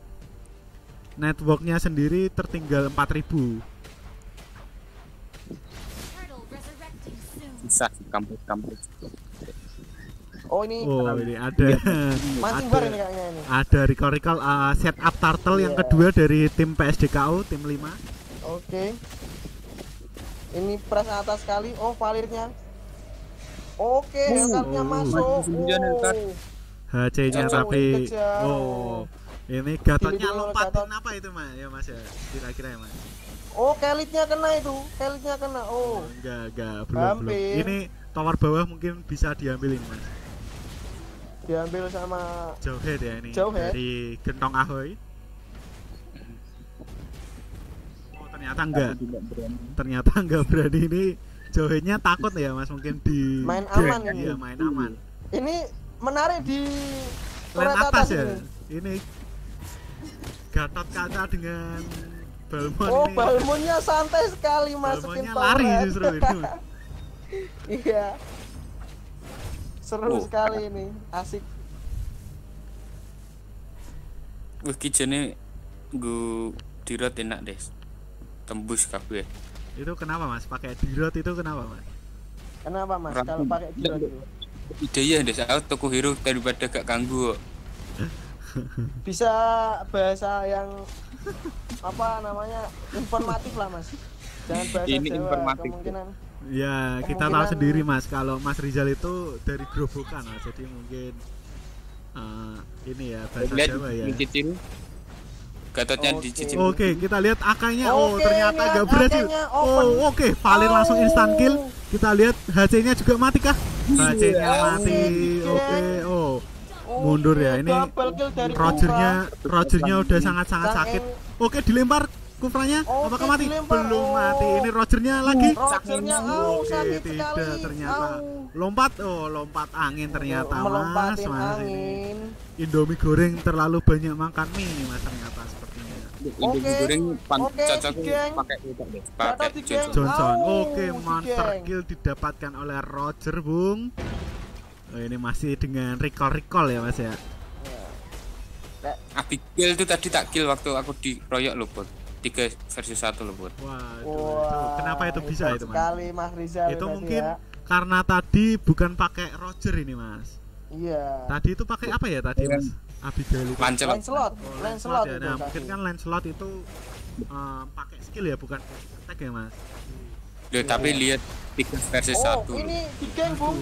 networknya sendiri tertinggal 4000 Turtle resurrecting soon. Susah di kampus-kampus. oh ini Oh ini ada. [LAUGHS] Bar ada ini kayaknya ini. ada recall recall uh, setup turtle yang Iya. kedua dari tim PSDKU tim 5 oke. Ini press atas sekali. Oh Valirnya. Oke Hellcard-nya oh. masuk. Oh. HC-nya Jauh, tapi oh ini gatotnya lompatin Gatot. apa itu mas? Ya mas ya. Kira-kira ya mas. Oh Kelitnya kena itu. Kelitnya kena. Oh. Enggak enggak. Belum belum. Ini tower bawah mungkin bisa diambil ini mas. Diambil sama Jauhead ya ini Jauhead. dari Gentong Ahoy. Oh ternyata enggak. Ternyata enggak berani. Ini Jauheadnya takut ya mas? Mungkin di Main aman Iya, ini. iya main aman. Ini menarik di turret atas ya? ini. ini Gatot kaca dengan Balmon Oh, ini Balmonnya santai sekali masukin Balmonnya lari justru ini [LAUGHS] iya. Seru Oh. sekali ini, asik. Wih kijane nggo dirot enak deh. Tembus kabeh. itu kenapa mas pakai dirot itu kenapa mas Kenapa Mas kalau pakai dirot [LAUGHS] itu? Ide ya deh, aku tuku hero daripada gak ganggu. kok. [LAUGHS] Bisa bahasa yang apa namanya? informatif lah, Mas. Jangan bahasa Ini Jawa informatif. kemungkinan. ya kita tahu Kemungkinan- sendiri mas kalau Mas Rizal itu dari Grobogan mas jadi mungkin eh, ini ya bahasa Lihat Jawa ya dicicil. Gatotnya Oke. dicicil. Oke, kita lihat akanya. Oh, ternyata lihat gak berhasil. Oh, oke. Valir langsung instant kill. Kita lihat HC-nya juga mati kah? HC-nya Iya, mati. oke. Oke. Oh, mundur ya. Ini Double kill dari Rogernya. Rogernya udah sangat-sangat Sang sakit. Oke, dilempar kufranya. Oke, Apakah mati? dilempar. Belum Oh. mati. Ini Rogernya lagi. Rogernya au Oke, sakit tidak sekali. ternyata. Lompat. Oh, lompat angin ternyata, Mas. Melompatin Mas ini. Indomie goreng terlalu banyak makan mie nih, Mas ternyata sepertinya. Indomie Oke. goreng pan pakai itu deh. Gatot Pakai digeng. Johnson. Oke, monster digeng. kill didapatkan oleh Roger, Bung. Oh, ini masih dengan recall-recall ya, Mas ya. Abigail itu tadi tak kill waktu aku di royok loh, Bot. 3 versus 1 loh, Bot. Wah, itu, Wah, itu kenapa itu bisa itu, Mas? Sekali Mas Rizal Itu tadi mungkin ya. karena tadi bukan pakai Roger ini, Mas. Iya. Tadi itu pakai apa ya tadi, Mas? Abigail itu. Lancelot. Lancelot, Oh, Lancelot ya. itu Nah, tadi. mungkin kan Lancelot itu eh, pakai skill ya, bukan attack ya, Mas. Loh, tapi lihat 3 versus Oh, 1. ini di geng, Bung.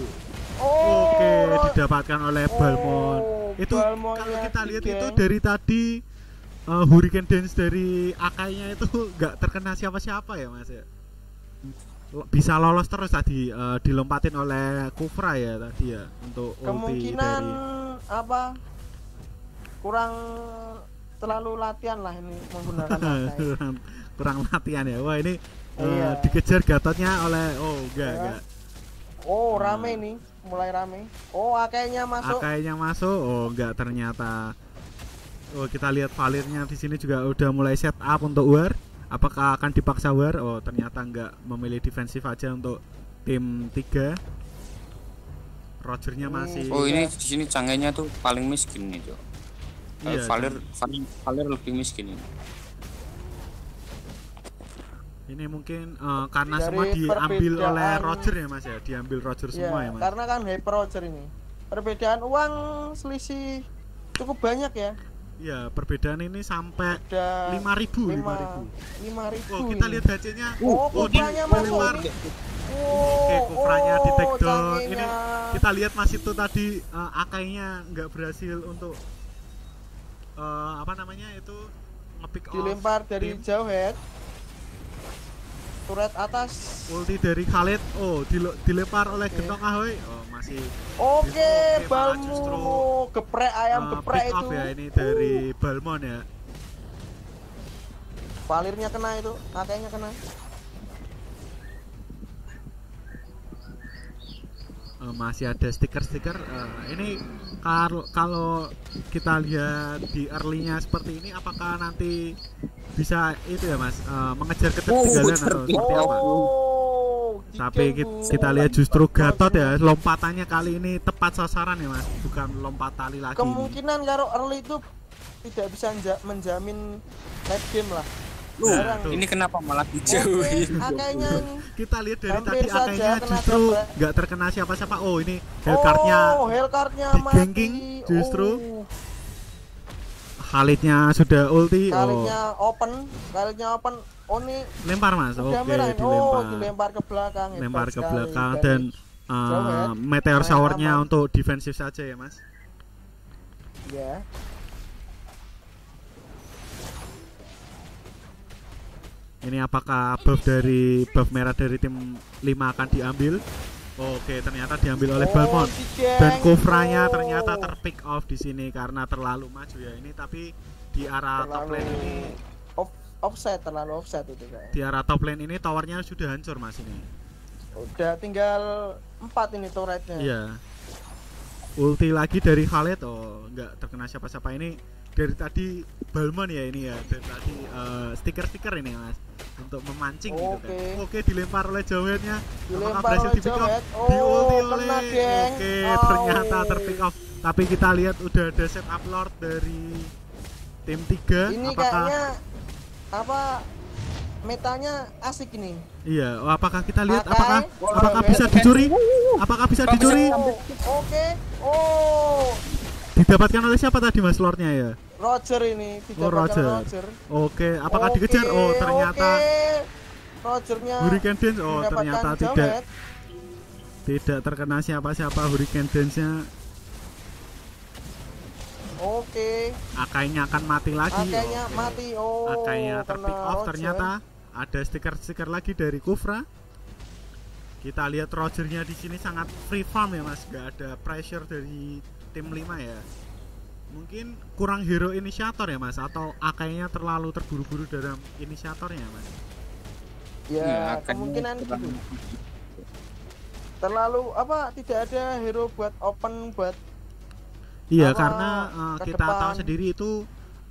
Oh, Oke, Ro- didapatkan oleh Balmon. Oh, itu Balmonya kalau kita lihat itu dari tadi eh, Hurricane Dance dari Akainya itu nggak terkena siapa-siapa ya mas ya? Bisa lolos terus tadi eh, dilompatin oleh Kufra ya tadi ya untuk ulti kemungkinan dari apa? Kurang terlalu latihan lah ini menggunakan [LAUGHS] kurang, kurang latihan ya. Wah ini Iya. dikejar Gatotnya oleh oh enggak Ya. enggak oh rame nih mulai rame. Oh akainya masuk. Akainya masuk. Oh enggak ternyata. Oh kita lihat Valirnya di sini juga udah mulai set up untuk war apakah akan dipaksa war oh ternyata enggak. Memilih defensif aja untuk tim 3 Rogernya Ini- masih Oh ini di sini canggihnya tuh paling miskin nih Cok. Iya, Iya, Valer, Valer, Valer lebih miskin ini. Ini mungkin eh, karena Dari semua diambil oleh Roger ya Mas ya? Diambil Roger ya semua ya Mas? karena kan hyper roger ini. Perbedaan uang selisih cukup banyak ya. Iya perbedaan ini sampai udah 5000 lima 5000 lima ribu Oh kita ini. lihat HC-nya oh oh, kupranya masuk. ini Oke, oh kupranya di take down. canggihnya. Ini kita lihat Mas itu tadi eh, akainya nggak berhasil untuk eh, apa namanya itu ngepick off dilempar dari tim. jauh head turret atas. Ulti dari Khalid. Oh dilo- dilempar oleh Oke. Gentong Ahoy. Oh masih oke balmu justru, geprek ayam eh, geprek itu. ya ini dari Balmon ya. Palirnya kena itu akainya kena. Eh, masih ada stiker-stiker. Eh, ini kalau kita lihat di early-nya seperti ini apakah nanti bisa itu ya Mas eh, mengejar ketertinggalan atau seperti apa? oh Tapi kita, kita lihat justru. Gatot ya lompatannya kali ini tepat sasaran ya Mas, bukan lompat tali lagi. kemungkinan kalau early itu tidak bisa nja- menjamin late game lah Jarang. ini kenapa malah dijauhin? akainya ini Kita lihat dari Hampir tadi akainya kena justru nggak terkena siapa-siapa. Oh ini Hellcard-nya Oh, Hellcard-nya di mati. ganking justru. Oh, Khalidnya sudah ulti. Oh kalinya open, kalinya open. Oh, ini lempar Mas. Oke merah. Oh, dilempar. dilempar ke belakang. lempar ke belakang dan uh, ya. meteor Main shower-nya untuk defensif saja ya Mas. ya. Ini apakah buff dari buff merah dari tim 5 akan diambil? Oke, ternyata diambil oleh Oh, Balmon. Dan Kufranya Oh. ternyata terpick off di sini karena terlalu maju ya ini tapi di arah top terlalu lane ini off, offset terlalu offset itu kayak. di arah top lane ini towernya sudah hancur Mas ini. Udah tinggal empat ini turretnya. Iya. Ulti lagi dari Khalid oh nggak terkena siapa-siapa ini dari tadi Balmon ya ini ya dari tadi eh, stiker-stiker ini Mas untuk memancing gitu Oke. kan. Oke dilempar oleh Jawetnya. Apakah berhasil di pick? Jawet. Diulti Oh, oleh. Oke, ternyata terpick off. Tapi kita lihat udah ada setup lord dari tim 3 Ini apakah kayaknya apa metanya asik ini. iya oh, apakah kita lihat Akai. apakah apakah bisa dicuri apakah bisa dicuri Oh, Oke. Oh, didapatkan oleh siapa tadi mas lordnya ya Roger ini Oh, Roger. Roger. oke apakah Oke, dikejar oh ternyata oke. Rogernya Hurricane Dance oh ternyata Jawet. tidak tidak terkena siapa-siapa Hurricane Dance-nya Oke, akainya akan mati lagi akainya Oke. mati. Oh, akainya terpick off Roger. ternyata ada stiker-stiker lagi dari Kufra kita lihat Rogernya di sini sangat free farm ya mas gak ada pressure dari tim 5 ya. Mungkin kurang hero inisiator ya mas? Atau akainya terlalu terburu-buru dalam inisiatornya mas? Ya, Iya, akan kemungkinan gitu. Terlalu apa? Tidak ada hero buat open buat iya karena uh, kita tahu sendiri itu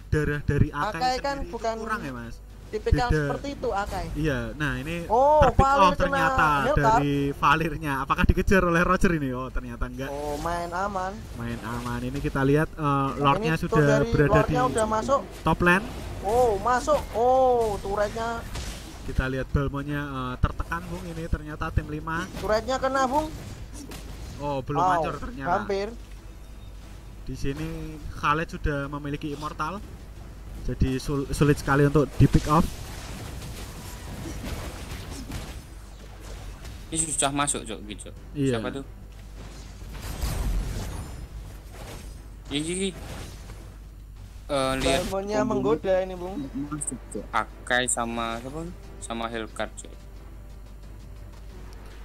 darah dari akai, Akai kan bukan- kurang ya mas tipikal Beda. seperti itu Akai. iya nah ini Oh, Valir kena ternyata dari Valirnya apakah dikejar oleh Roger ini oh ternyata enggak Oh, main aman. main aman ini kita lihat uh, lordnya sudah dari berada di udah masuk. top lane Oh, masuk. Oh, turretnya kita lihat balmonnya uh, tertekan bung ini ternyata tim 5 turretnya kena, Bung. oh belum Wow, hancur ternyata Hampir. di sini Khaled sudah memiliki immortal jadi sul- sulit sekali untuk di pick off Ini sudah masuk Cok gitu. Iya. Siapa tuh? Iki eh lihat Balmonnya kombo menggoda ini bung masuk tuh. Akai sama siapa? Sama Hellcat cuy.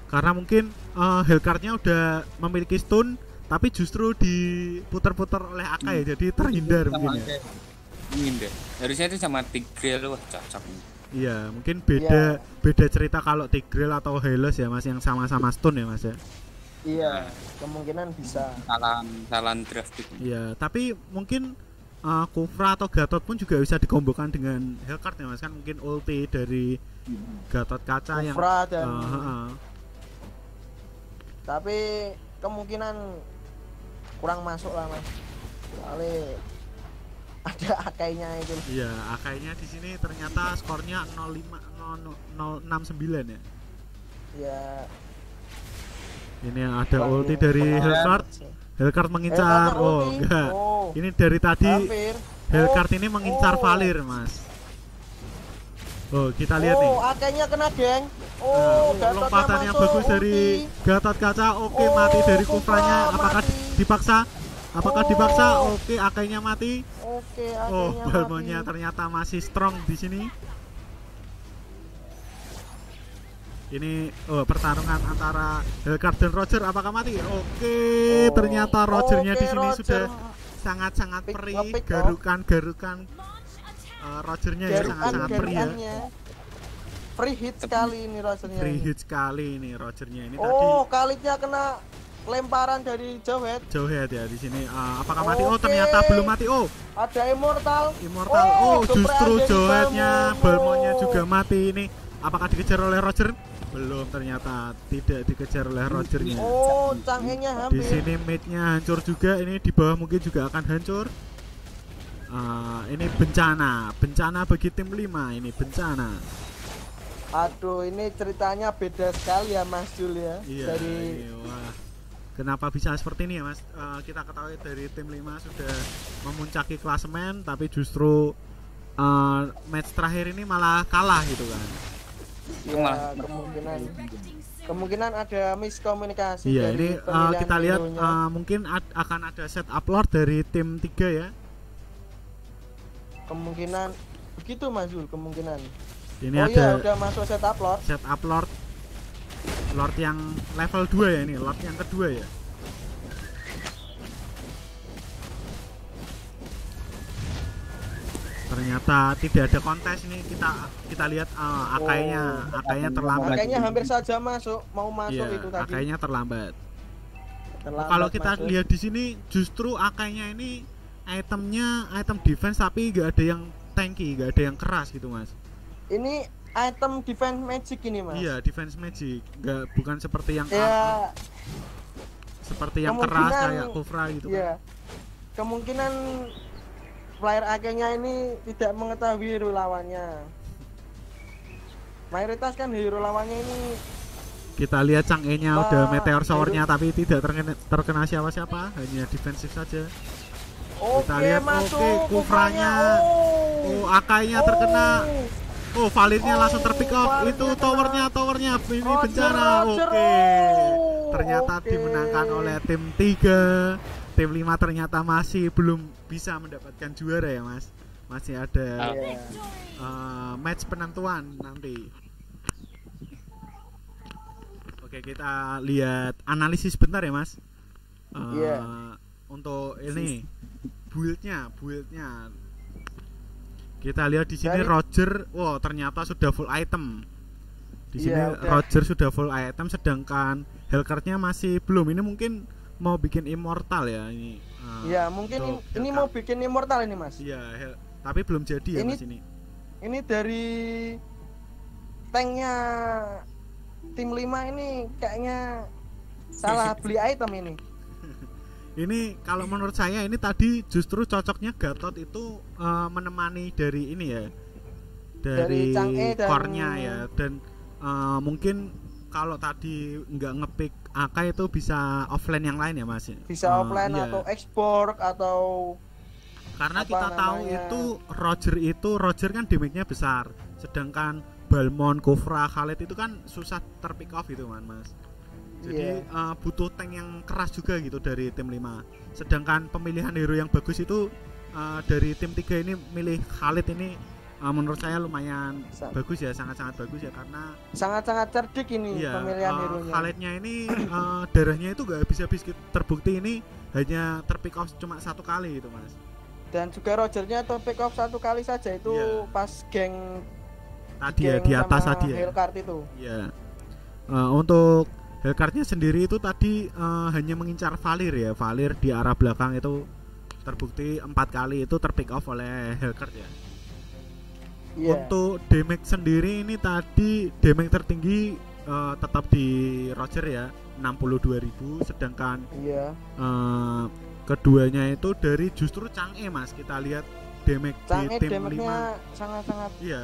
karena mungkin eh, Hellcard-nya udah memiliki stun tapi justru diputar-putar oleh Akai jadi terhindar mungkin ya. Ingin deh. Harusnya itu sama Tigreal wah cocok. Iya, mungkin beda beda cerita kalau Tigreal atau Helos ya Mas yang sama-sama stun ya Mas ya. iya kemungkinan bisa Salah salah drafting. Iya, tapi mungkin eh, Kufra atau Gatot pun juga bisa dikombokan dengan Hellcard ya Mas kan mungkin ulti dari Gatot kaca yang Kufra dan eh, heeh. tapi kemungkinan kurang masuk lah mas soalnya ada akainya itu Iya, Akainya di sini ternyata skornya 05 0- 069 ya. ya Ini yang ada kurang ulti dari Hellcard. Hellcard mengincar. Hellcard Oh, enggak. oh Ini dari tadi Hellcard ini mengincar oh. Valir, Mas. Oh, kita lihat nih. oh akainya kena geng Nah, oh Gatotnya lompatan yang bagus dari. Gatot kaca. Oke, Oh, mati dari Kufra Kufranya. Apakah dipaksa? Apakah Oh. dipaksa? Oke, Akainya mati. oke Oh, akainya Balmonnya mati. ternyata masih strong di sini. Ini oh, pertarungan antara Hellcard dan Roger apakah mati? Oke, Oh. ternyata Rogernya di Oke, sini Roger. sudah sangat-sangat perih, garukan-garukan eh, Rogernya ya garukan sangat-sangat perih ya. free hit sekali ini rasanya Free hit sekali ini Rogernya ini tadi oh kalinya kena lemparan dari Jawet jauh head ya di sini. Eh, apakah mati? Oh, ternyata belum mati. Oh, ada immortal Immortal. Oh, geprek justru Balmon. Balmonnya juga mati ini. Apakah dikejar oleh Roger? Belum ternyata tidak dikejar oleh Rogernya. oh cangkengnya Di hampir sini mid-nya hancur juga. Ini di bawah mungkin juga akan hancur. Ah, ini bencana, bencana bagi tim 5 ini bencana. aduh ini ceritanya beda sekali ya Mas Jul ya Iya. dari wah. Kenapa bisa seperti ini ya, Mas? Eh, kita ketahui dari tim 5 sudah memuncaki klasemen tapi justru eh, match terakhir ini malah kalah gitu kan. ya malah- kemungkinan kemungkinan ada miskomunikasi Iya, ini uh, kita lihat uh, mungkin ad- akan ada set upload dari tim 3 ya. kemungkinan begitu Mas Jul kemungkinan Ini oh ada iya udah masuk set upload set upload Lord yang level 2 ya ini, Lord yang kedua ya. Ternyata tidak ada kontes ini kita kita lihat uh, akainya, akainya terlambat. makanya hampir saja masuk mau masuk Iya, itu tadi akainya terlambat. Terlambat Kalau kita masuk. lihat di sini justru akainya ini itemnya item defense tapi nggak ada yang tanky, nggak ada yang keras gitu mas. ini item defense magic ini mas. Iya defense magic, nggak bukan seperti yang ya seperti yang keras kayak Kufra gitu kan. ya kemungkinan player akhirnya ini tidak mengetahui hero lawannya. Mayoritas kan hero lawannya ini Kita lihat Chang E-nya Wah, udah meteor shower-nya tapi tidak terkena, terkena siapa-siapa, hanya defensif saja. oke lihat, masuk oke, Kufranya. Oh, akainya terkena. Oh, Valirnya langsung terpick off. Valirnya Itu towernya, towernya ini Roger, bencana. Oke. Oh, Ternyata oke. dimenangkan oleh tim 3. Tim 5 ternyata masih belum bisa mendapatkan juara ya, Mas. Masih ada Iya. uh, match penentuan nanti. Oke, kita lihat analisis bentar ya, Mas. Uh, Iya. Untuk ini build-nya, build-nya. Kita lihat di sini Dari- Roger, wow ternyata sudah full item. Di sini Iya, udah. Roger sudah full item, sedangkan Hellcard-nya masih belum. Ini mungkin mau bikin immortal ya ini. uh, Iya, mungkin ini Hellcard. mau bikin immortal ini, Mas. Iya, tapi belum jadi ya Ini- Mas ini. Ini dari tanknya tim 5 ini kayaknya salah beli item ini. Ini kalau menurut saya ini tadi justru cocoknya Gatot itu eh, menemani dari ini ya. Dari, Dari Chang'e dan- ya dan eh, mungkin kalau tadi nggak ngepick Akai itu bisa offline yang lain ya Mas. Bisa Eh, offline iya. atau export atau Karena apa kita tahu namanya? itu Roger itu Roger kan damage-nya besar, sedangkan Balmon, Kufra, Khalid itu kan susah terpick off itu kan Mas. Jadi Iya. eh, butuh tank yang keras juga gitu dari tim 5. Sedangkan pemilihan hero yang bagus itu eh, dari tim 3 ini milih Khalid ini eh, menurut saya lumayan Sa- bagus ya, sangat-sangat bagus ya karena sangat-sangat cerdik ini iya pemilihan eh, hero-nya. Khalidnya ini eh, darahnya itu gak habis-habis gitu. terbukti ini hanya terpick off cuma satu kali gitu mas. Dan juga Rogernya tuh pick off satu kali saja itu Iya. pas geng Tadi ya di atas tadi ya. Itu. Iya. Eh, untuk Hellcard-nya sendiri itu tadi eh, hanya mengincar Valir ya. Valir di arah belakang itu terbukti empat kali itu terpick off oleh Hellcard ya. Iya. Untuk damage sendiri ini tadi damage tertinggi eh, tetap di Roger ya 62.000 sedangkan Iya. eh, keduanya itu dari justru Chang'e Mas. Kita lihat damage Canggih di tim 5 damage-nya sangat-sangat Iya,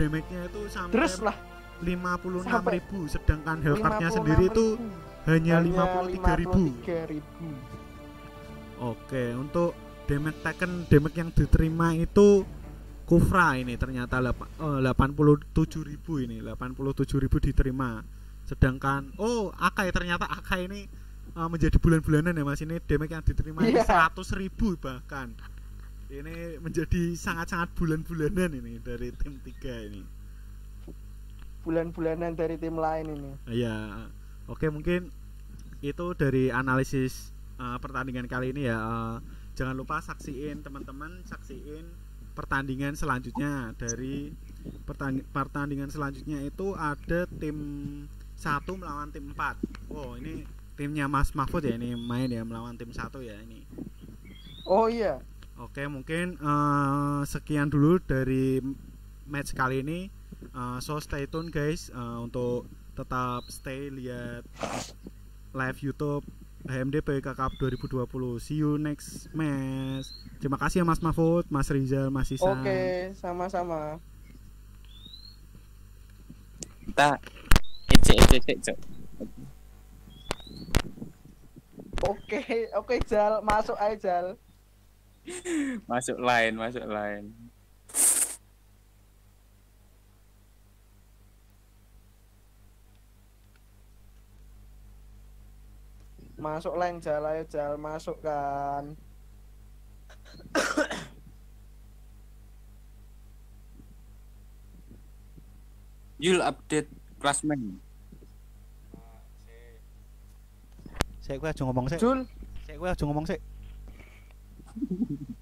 damage-nya itu sampai terus lah 56.000 sedangkan Hellcard-nya sendiri itu hanya 53.000. 53.000. Oke, untuk damage taken damage yang diterima itu Kufra ini ternyata lapa- eh, 87.000 ini, 87.000 diterima. Sedangkan oh Akai ternyata Akai ini eh, menjadi bulan-bulanan ya Mas ini damage yang diterima ini Iya. 100.000 bahkan. Ini menjadi sangat-sangat bulan-bulanan ini dari tim 3 ini. Bulan-bulanan dari tim lain ini. Ya, oke mungkin itu dari analisis uh, pertandingan kali ini ya. Uh, jangan lupa saksiin teman-teman, saksiin pertandingan selanjutnya dari pertanding- pertandingan selanjutnya itu ada tim satu melawan tim 4 Wow, ini timnya Mas Mahfud ya ini main ya melawan tim satu ya ini. Oh iya. Oke, mungkin eh, sekian dulu dari match kali ini. Eh, so stay tune guys eh, untuk tetap stay lihat live YouTube HMD PK Cup 2020. See you next match. Terima kasih ya Mas Mahfud, Mas Rizal, Mas Isan. Oke, sama-sama. Kita ecek ecek ecek Cok. Oke, oke Jal, masuk aja Jal. masuk line masuk line Masuk lain Jal, ayo Jal, masuk kan. You'll update klasmen Saya gue aja ngomong sih. Jul, Saya gue aja ngomong sih. [LAUGHS]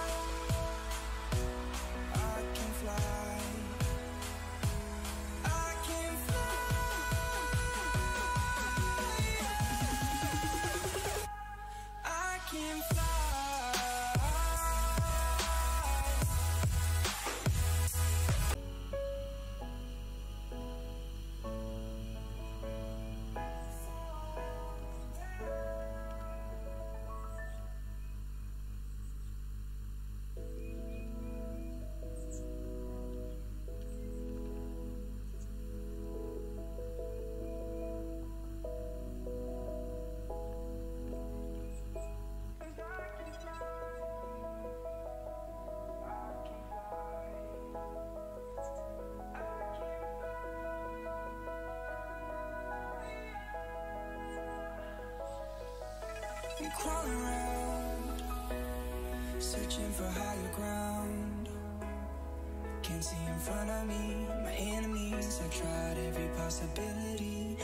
Crawling around, searching for higher ground. Can't see in front of me. My enemies have tried every possibility.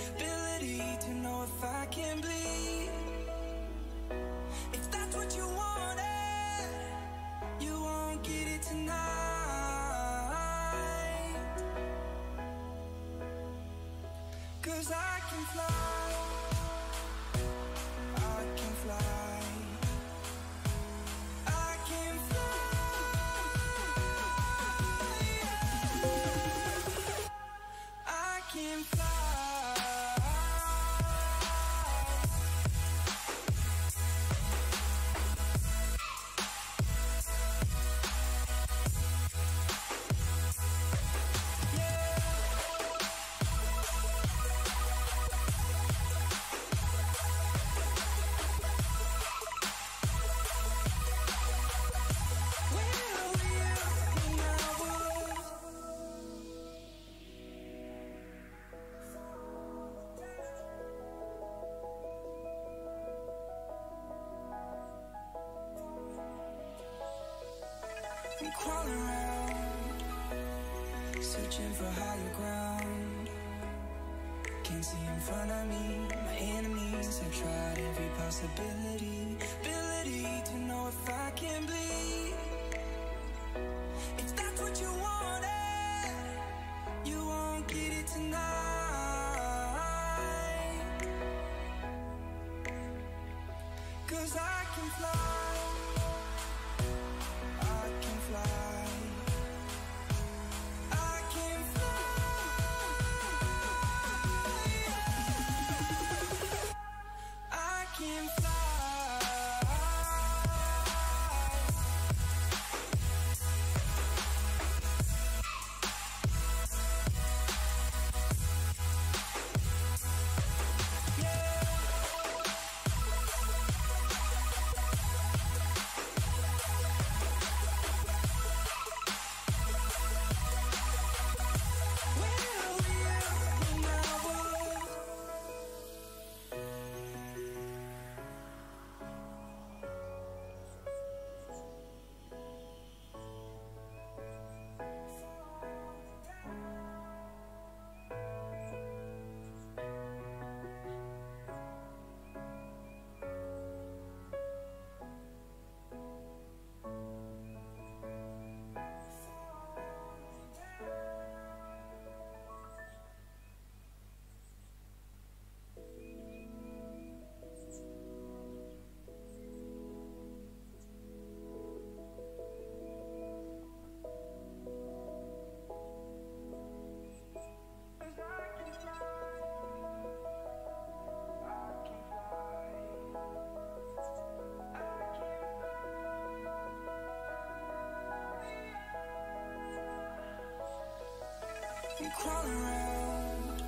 I'm around,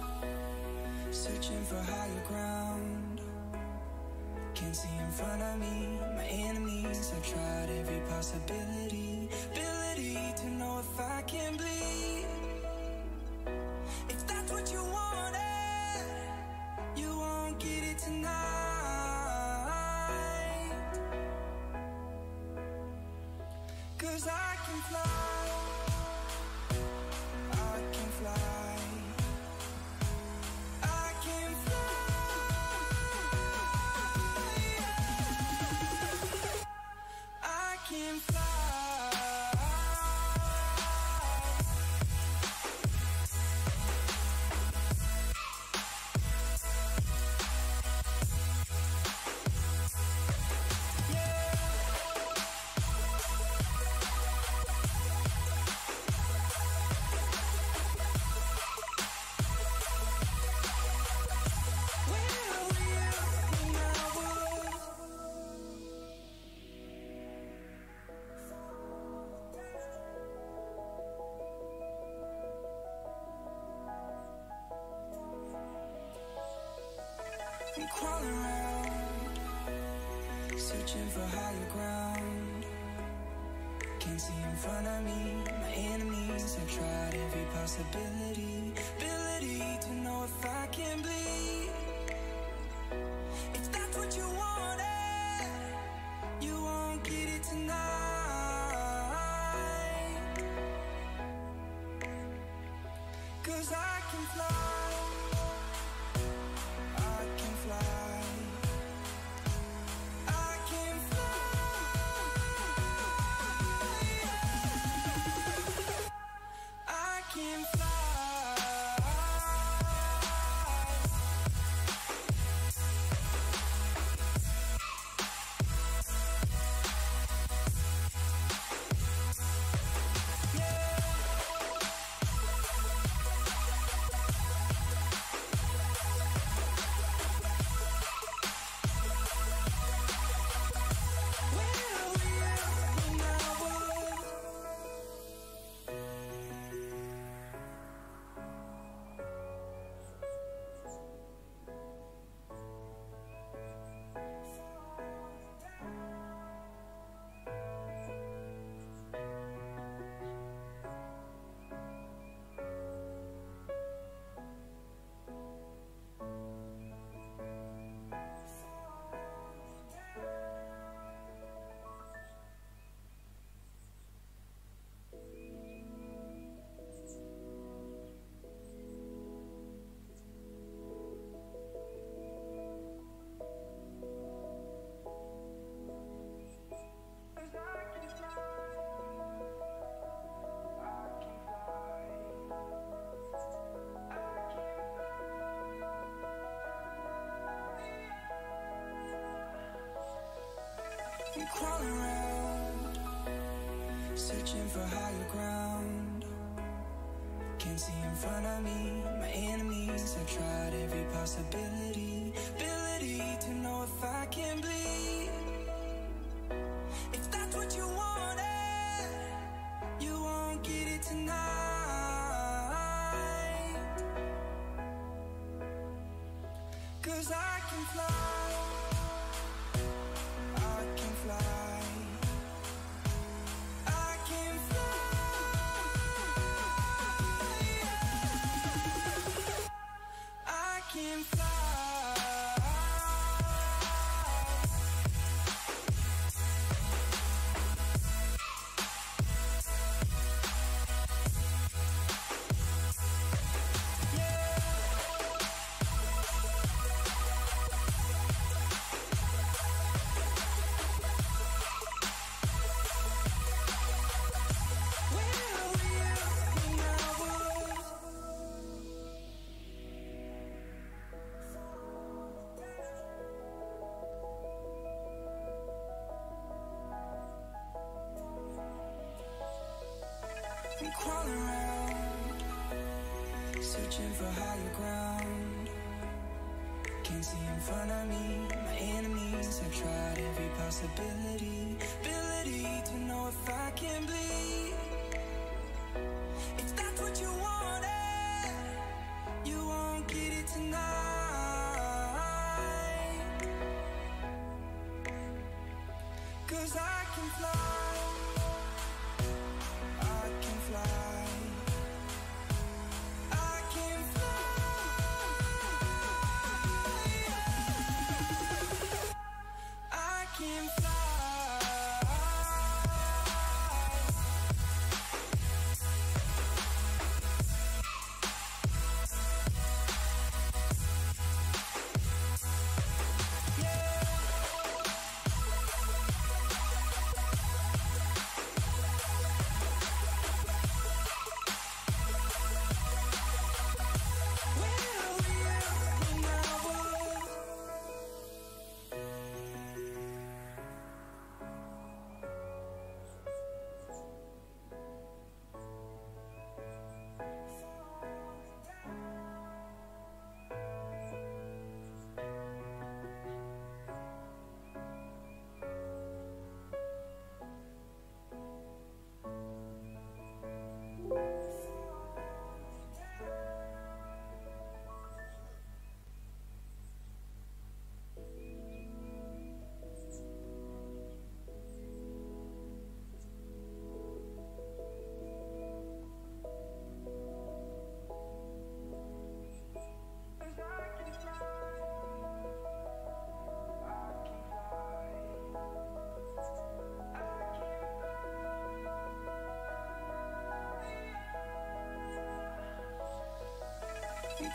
searching for higher ground. Can't see in front of me. My enemies have tried every possibility. crawling around, searching for higher ground. Can't see in front of me, my enemies. I tried every possibility.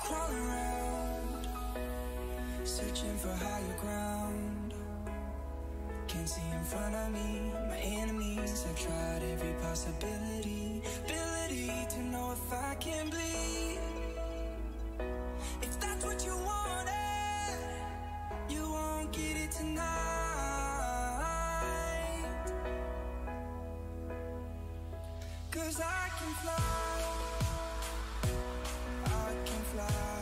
I'm crawling around, searching for higher ground. Can't see in front of me, my enemies. I've tried every possibility, ability to know if I can bleed. If that's what you wanted, you won't get it tonight. Cause I can fly fly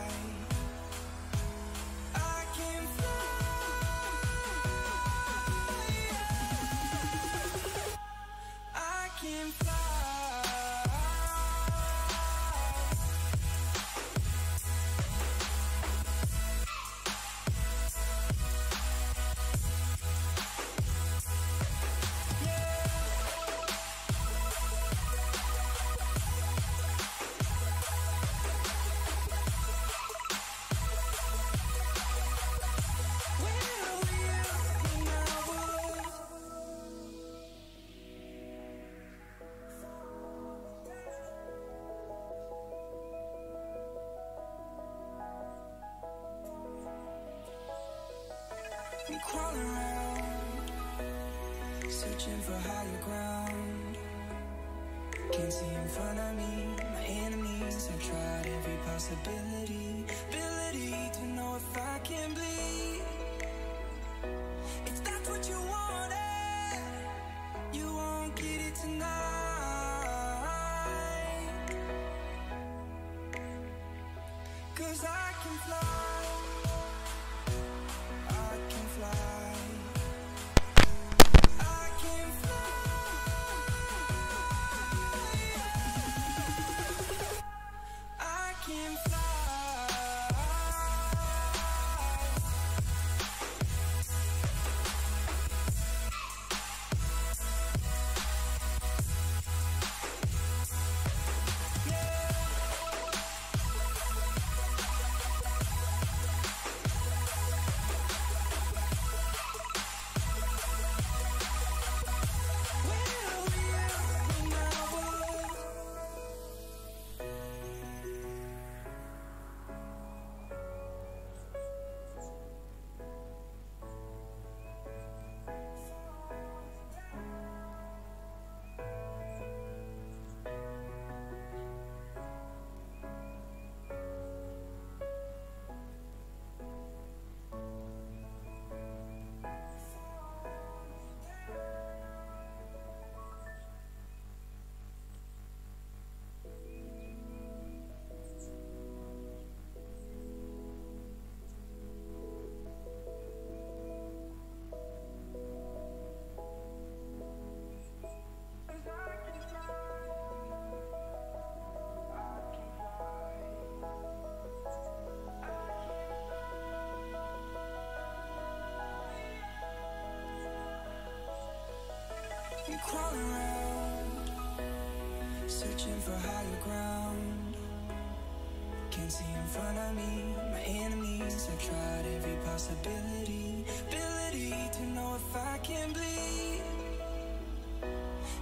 see in front of me, my enemies. I've tried every possibility, ability to know if I can bleed.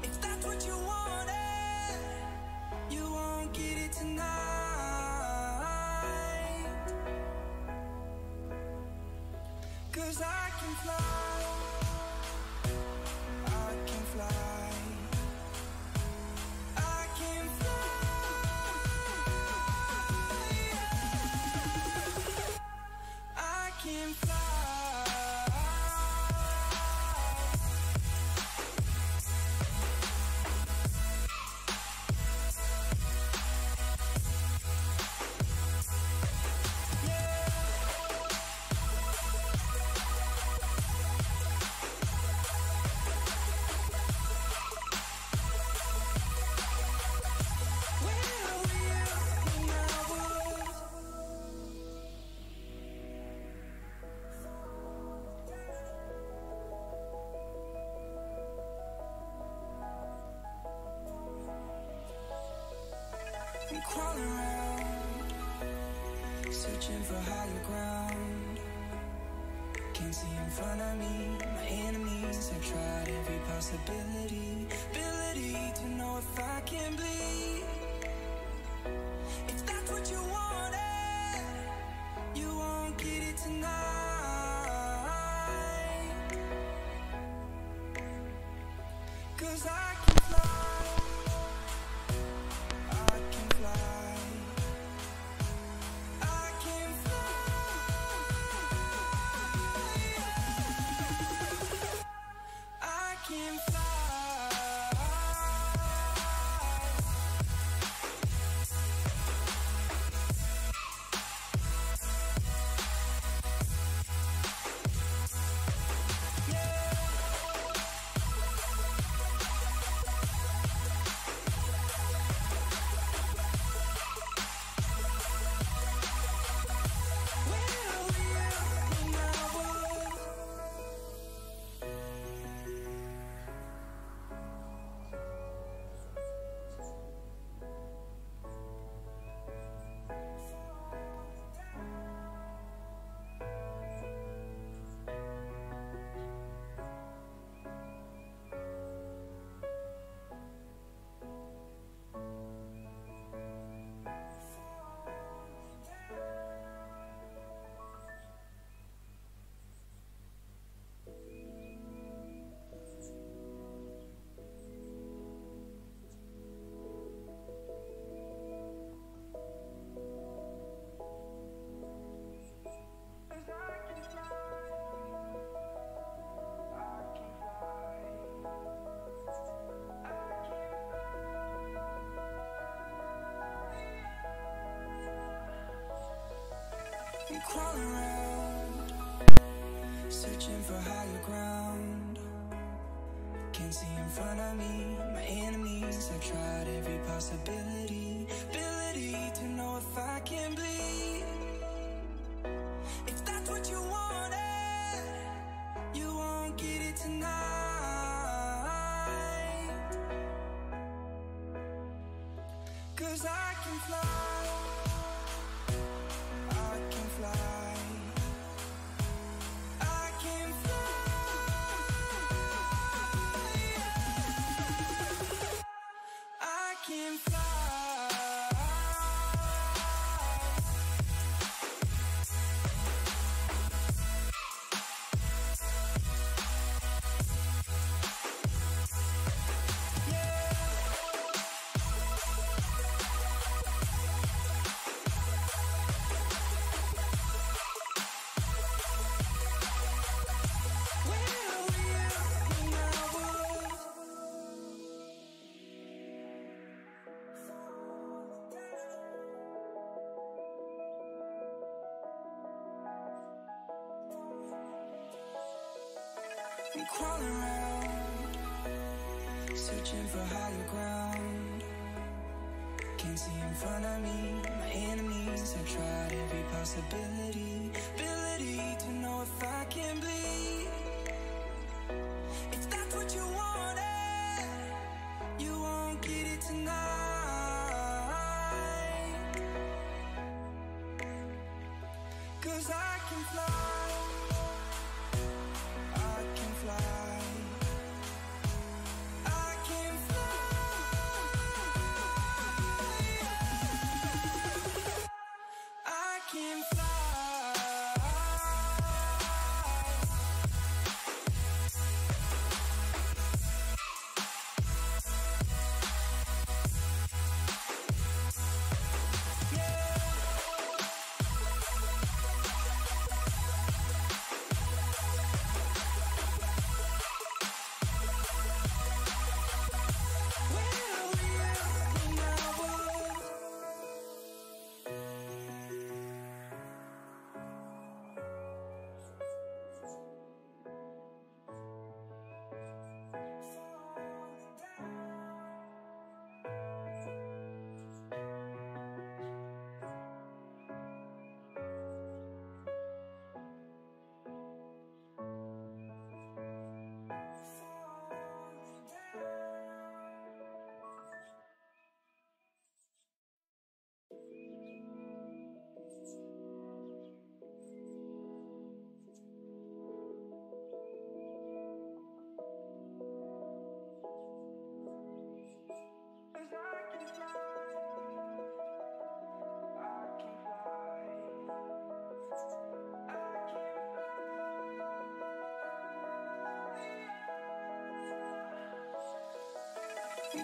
If that's what you wanted, you won't get it tonight. Cause I can fly. crawling around, searching for higher ground. Can't see in front of me, my enemies. I tried every possibility.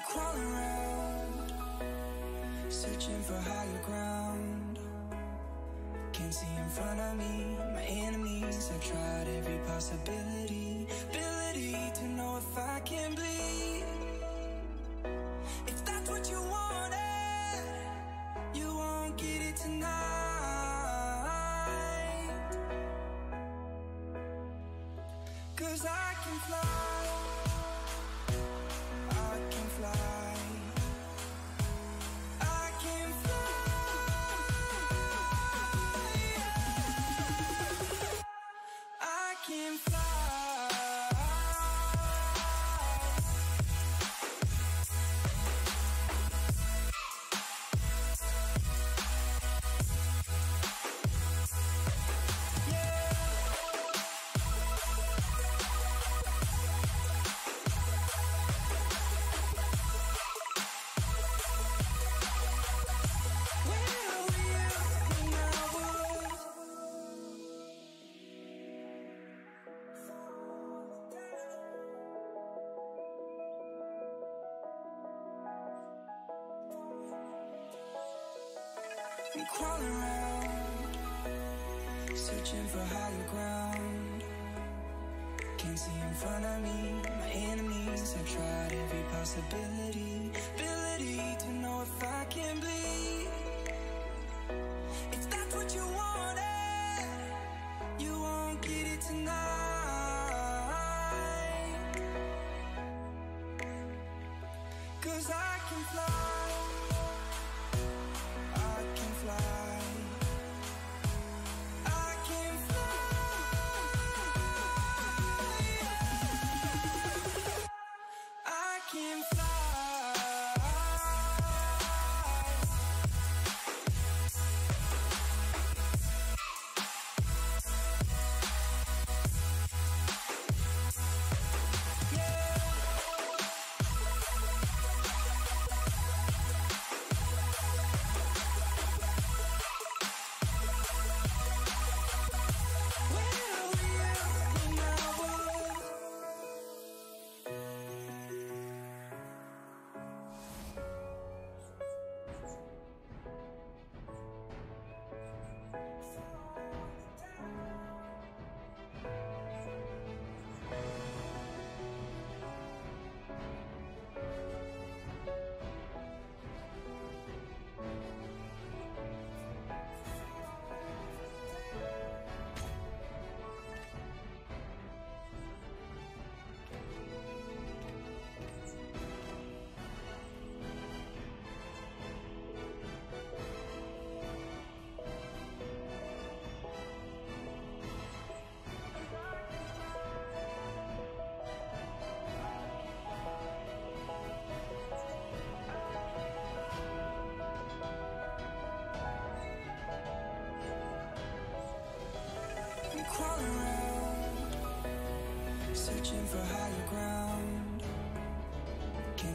crawling around, searching for higher ground. Can't see in front of me, my enemies. I tried every possibility.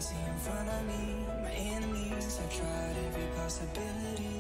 see in front of me. My enemies have tried every possibility.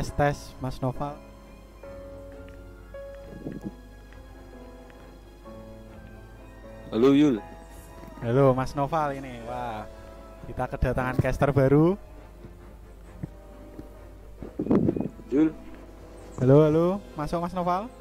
Tes tes Mas Noval. Halo Yul. Halo Mas Noval ini. Wah, kita kedatangan caster baru. Yul. Halo halo, masuk Mas Noval.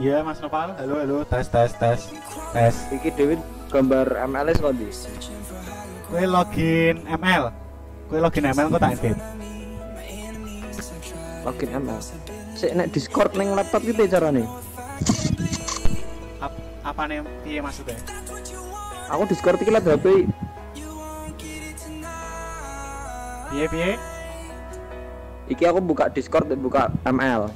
Iya Mas Noval. Halo halo, tes tes tes tes. Iki Dewi gambar MLS kok di. Kue login ML. Kue login ML kok tak invite. Login ML. Sik nek Discord ning laptop iki piye carane? Ap, apa nih piye maksudnya? Aku Discord iki lagi HP Piye piye? iki aku buka Discord dan buka ML.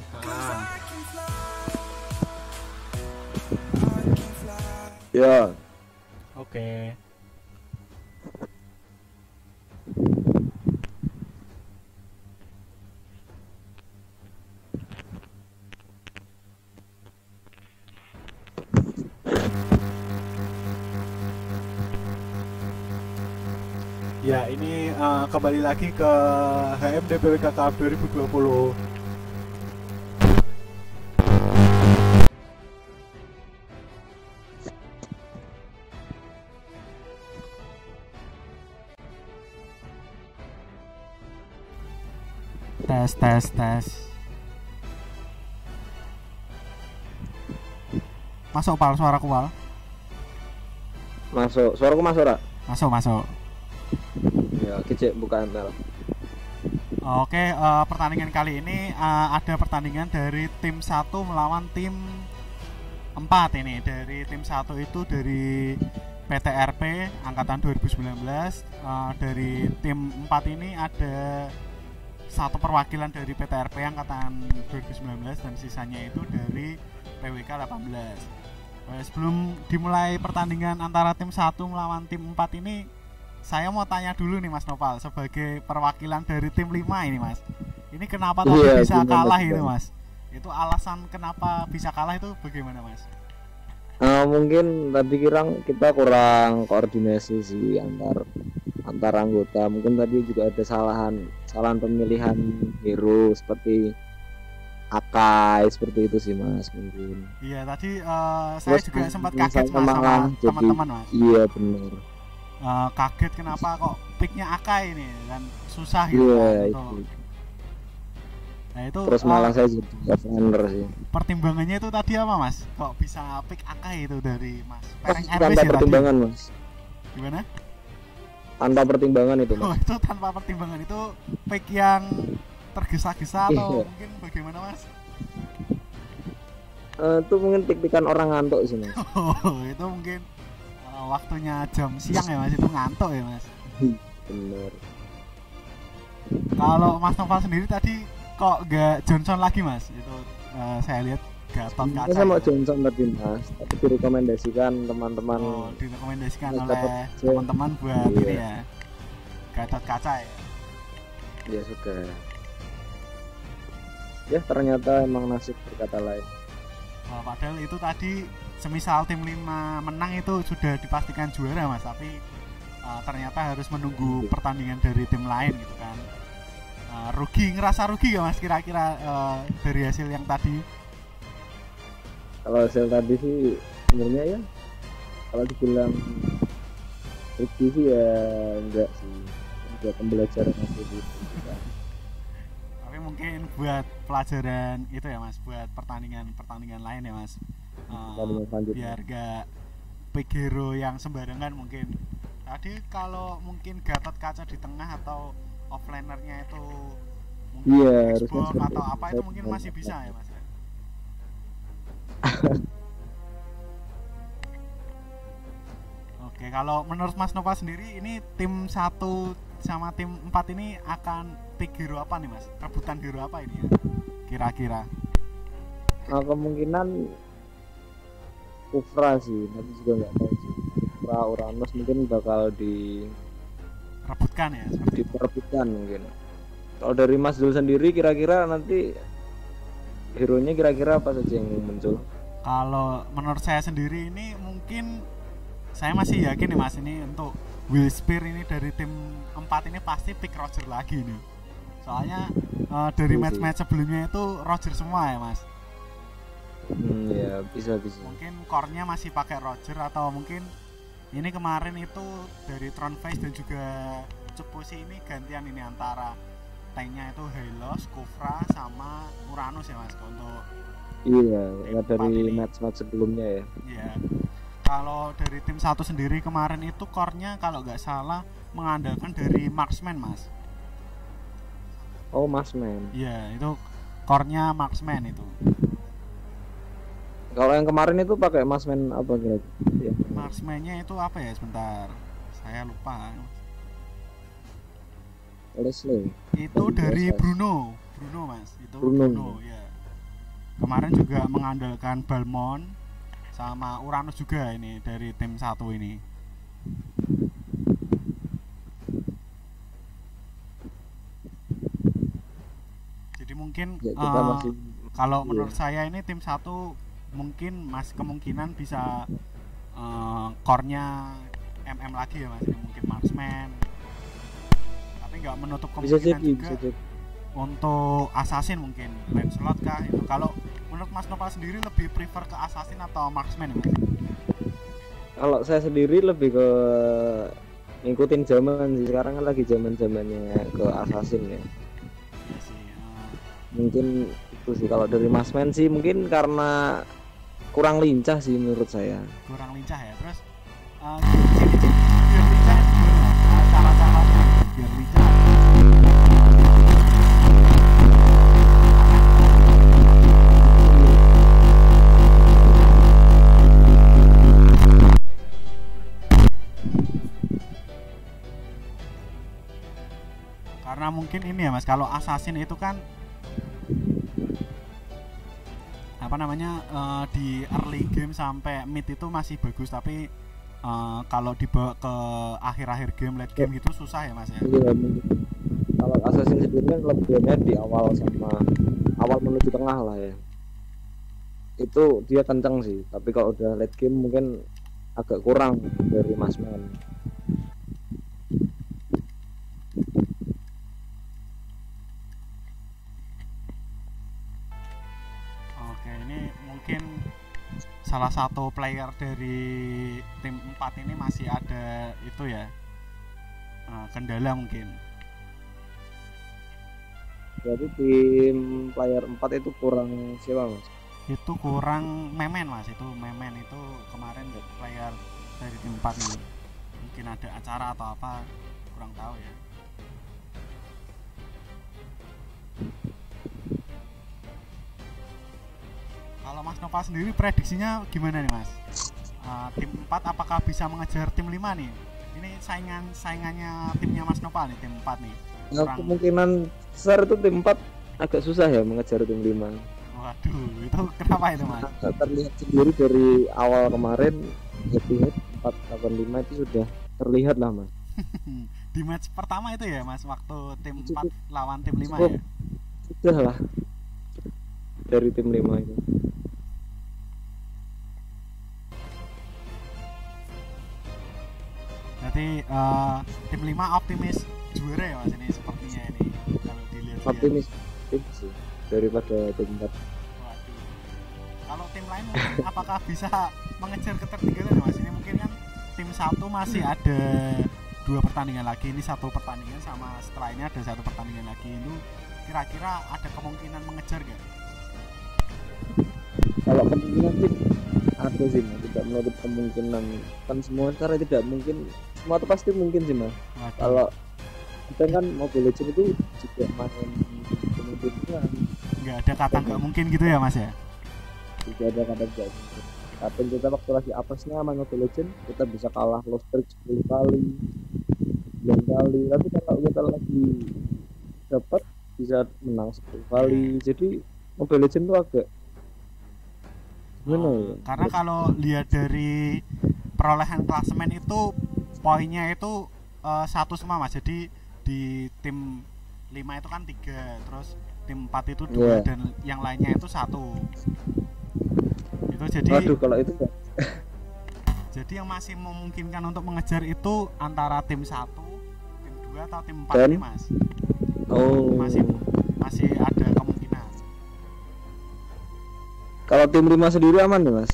Ya, oke. Ya, ini eh, kembali lagi ke HMD PWK Cup 2020. Tes, tes. Masuk pal suaraku pal. masuk. Suaraku masuk ora? Masuk, masuk. Ya, kicik buka ML. Oke, eh, pertandingan kali ini eh, ada pertandingan dari tim 1 melawan tim 4 ini. Dari tim 1 itu dari PTRP angkatan 2019. Eh, dari tim 4 ini ada satu perwakilan dari PTRP angkatan 2019 dan sisanya itu dari PWK 18. Eh, sebelum dimulai pertandingan antara tim 1 melawan tim 4 ini saya mau tanya dulu nih Mas Nopal sebagai perwakilan dari tim 5 ini Mas. Ini kenapa tadi Iya, bisa kalah itu Mas? Itu alasan kenapa bisa kalah itu bagaimana Mas? Eh, mungkin tadi kirang kita kurang koordinasi sih antar antar anggota. Mungkin tadi juga ada kesalahan kesalahan pemilihan hero seperti Akai seperti itu sih Mas mungkin. Iya tadi eh, saya Terus juga sempat kaget Mas sama teman-teman Mas. Iya benar. Eh, kaget kenapa kok picknya Akai ini dan susah gitu Iya kan, itu. Nah itu Terus malah saya jadi defender sih. pertimbangannya itu tadi apa Mas? Kok bisa pick Akai itu dari Mas? Pereng Airways ya tadi? pertimbangan Mas. Gimana? Tanpa pertimbangan itu Oh Mas. itu tanpa pertimbangan itu pick yang tergesa-gesa atau Iya. mungkin bagaimana Mas? Eh, itu mungkin tik-tikan orang ngantuk sih Mas. Oh itu mungkin eh, waktunya jam siang ya Mas itu ngantuk ya Mas. Bener. Kalau Mas Noval sendiri tadi kok gak Johnson lagi Mas? Itu eh, saya lihat Gatot kaca. saya mau. Johnson tadi Mas, tapi direkomendasikan teman-teman Oh, direkomendasikan oleh teman-teman buat Iya. ini ya. Gatot kaca ya. ya sudah. Ya ternyata emang nasib berkata lain. Oh, padahal itu tadi semisal tim 5 menang itu sudah dipastikan juara Mas, tapi eh, ternyata harus menunggu Iya. pertandingan dari tim lain gitu kan. Eh, rugi ngerasa rugi gak Mas kira-kira eh, dari hasil yang tadi? Kalau hasil tadi sih sebenarnya ya kalau dibilang rugi sih ya enggak sih. Buat pembelajaran aja gitu. Tapi mungkin buat pelajaran itu ya Mas, buat pertandingan-pertandingan lain ya Mas. Pertandingan selanjutnya. biar gak pick hero yang sembarangan mungkin. Tadi kalau mungkin Gatot kaca di tengah atau offlanernya itu mungkin Iya, atau apa itu. itu mungkin masih bisa ya Mas. Oke, kalau menurut Mas Nova sendiri ini tim satu sama tim 4 ini akan pick hero apa nih Mas? Rebutan hero apa ini ya? Kira-kira. Nah, kemungkinan Kufra sih, tapi juga nggak tahu sih. Kufra Uranus mungkin bakal di diperebutkan ya diperebutkan mungkin. Kalau dari Mas Zul sendiri kira-kira nanti hero-nya kira-kira apa saja yang muncul? Kalau menurut saya sendiri ini mungkin saya masih yakin nih Mas ini untuk Will Spear ini dari tim 4 ini pasti pick Roger lagi nih. Soalnya eh, dari Iya match-match sebelumnya itu Roger semua ya Mas. Hmm, ya bisa bisa. Mungkin core-nya masih pakai Roger atau mungkin ini kemarin itu dari Tron Face dan juga Cepusi ini gantian ini antara tanknya itu Hylos, Kufra sama Uranus ya Mas untuk Iya, Tim ya dari match-match sebelumnya ya. Ya. Kalau dari tim satu sendiri kemarin itu core-nya kalau nggak salah mengandalkan dari marksman, Mas. Oh, Mas Man. Iya, itu core-nya marksman itu. Kalau yang kemarin itu pakai Mas Man apa kira-kira? Ya. Marksman-nya itu apa ya sebentar. Saya lupa. Leslie. Itu Oh, dari. Bruno. Bruno, Mas. Itu Bruno. Bruno, ya. Kemarin juga mengandalkan Balmon sama Uranus juga ini dari tim satu ini. Jadi mungkin Ya, eh, masih kalau iya. menurut saya ini tim satu mungkin masih kemungkinan bisa core-nya MM lagi ya mas, Ini mungkin marksman. Tapi nggak menutup bisa kemungkinan jadi, juga bisa jadi. Untuk assassin mungkin Lancelot kah itu. Kalau menurut Mas Nopal sendiri lebih prefer ke assassin atau marksman ya mas? Kalau saya sendiri lebih ke ngikutin zaman sih. Sekarang kan lagi zaman-zamannya ke assassin ya. Iya eh, Mungkin itu sih kalau dari Mas Man sih mungkin karena kurang lincah sih menurut saya. kurang lincah ya. Terus eh, Karena mungkin ini ya mas, kalau assassin itu kan apa namanya eh, di early game sampai mid itu masih bagus tapi eh, kalau dibawa ke akhir-akhir game late game gitu susah ya mas ya Iya. Kalau assassin sendiri kan lebihannya di awal sama awal menuju tengah lah ya. Itu dia kenceng sih, tapi kalau udah late game mungkin agak kurang dari Mas Man. Salah satu player dari tim 4 ini masih ada itu ya eh, kendala mungkin. Jadi tim player 4 itu kurang siapa Mas? itu kurang memen mas. Itu memen itu kemarin player dari tim 4 ini. Mungkin ada acara atau apa kurang tahu ya kalau Mas Nova sendiri prediksinya gimana nih Mas Eh, tim 4 apakah bisa mengejar tim 5 nih ini saingan saingannya timnya Mas Nova nih tim 4 nih Nah, Kurang- kemungkinan besar itu tim 4 agak susah ya mengejar tim 5. waduh itu kenapa itu Mas Agak terlihat sendiri dari awal kemarin head to head 485 itu sudah terlihat lah Mas. [LAUGHS] di match pertama itu ya mas waktu tim 4 Cukup. lawan tim 5 Cukup. ya Sudah lah dari tim 5 itu. berarti eh, tim 5 optimis juara ya mas ini sepertinya ini kalau dilihat Optimis tim sih daripada tim 4. waduh kalau tim lain mungkin [LAUGHS] apakah bisa mengejar ketertinggalan mas ini mungkin kan tim satu masih ada dua pertandingan lagi ini satu pertandingan sama setelah ini ada satu pertandingan lagi itu kira-kira ada kemungkinan mengejar gak? Kalau kemungkinan sih ada sih Mas, tidak menutup kemungkinan. Kan semua cara tidak mungkin semua itu pasti mungkin sih mas. Kalau kita kan Mobile Legends itu juga main kemungkinan nggak ada kata nggak mungkin gitu ya mas ya? Tidak ada kata tidak mungkin. Kadang kita waktu lagi apesnya main Mobile Legends kita bisa kalah lost streak 10 kali 9 kali. Tapi kalau kita lagi dapat bisa menang 10 kali. Jadi Mobile Legends itu agak Oh, karena kalau lihat dari perolehan klasemen itu poinnya itu eh, satu semua mas. Jadi di tim 5 itu kan tiga terus tim 4 itu dua Iya. dan yang lainnya itu satu. Itu jadi Waduh kalau itu jadi yang masih memungkinkan untuk mengejar itu antara tim 1 tim 2 atau tim 4 Dan? ini mas. Oh. Masih masih ada kalau tim 5 sendiri aman nih mas?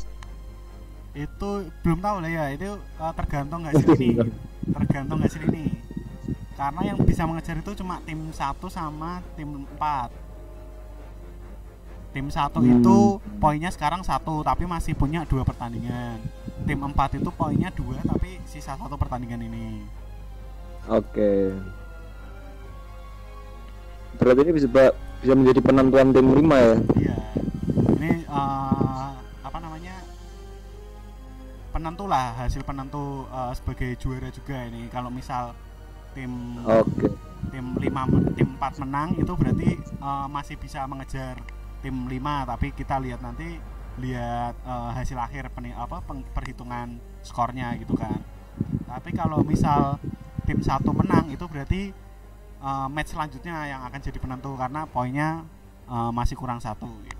Itu belum tahu lah ya itu eh, tergantung hasil ini. [LAUGHS] Tergantung hasil ini. Karena yang bisa mengejar itu cuma tim 1 sama tim 4 tim 1 Hmm. itu poinnya sekarang satu tapi masih punya dua pertandingan. Tim 4 itu poinnya dua tapi sisa satu pertandingan ini. Oke. Berarti ini bisa bisa menjadi penentuan tim 5 ya? Iya ini eh, apa namanya penentu lah hasil penentu eh, sebagai juara juga ini. Kalau misal tim oke. tim 5 tim 4 menang itu berarti eh, masih bisa mengejar tim 5 tapi kita lihat nanti lihat eh, hasil akhir peni- apa peng- perhitungan skornya gitu kan. Tapi kalau misal tim satu menang itu berarti eh, match selanjutnya yang akan jadi penentu karena poinnya eh, masih kurang satu gitu.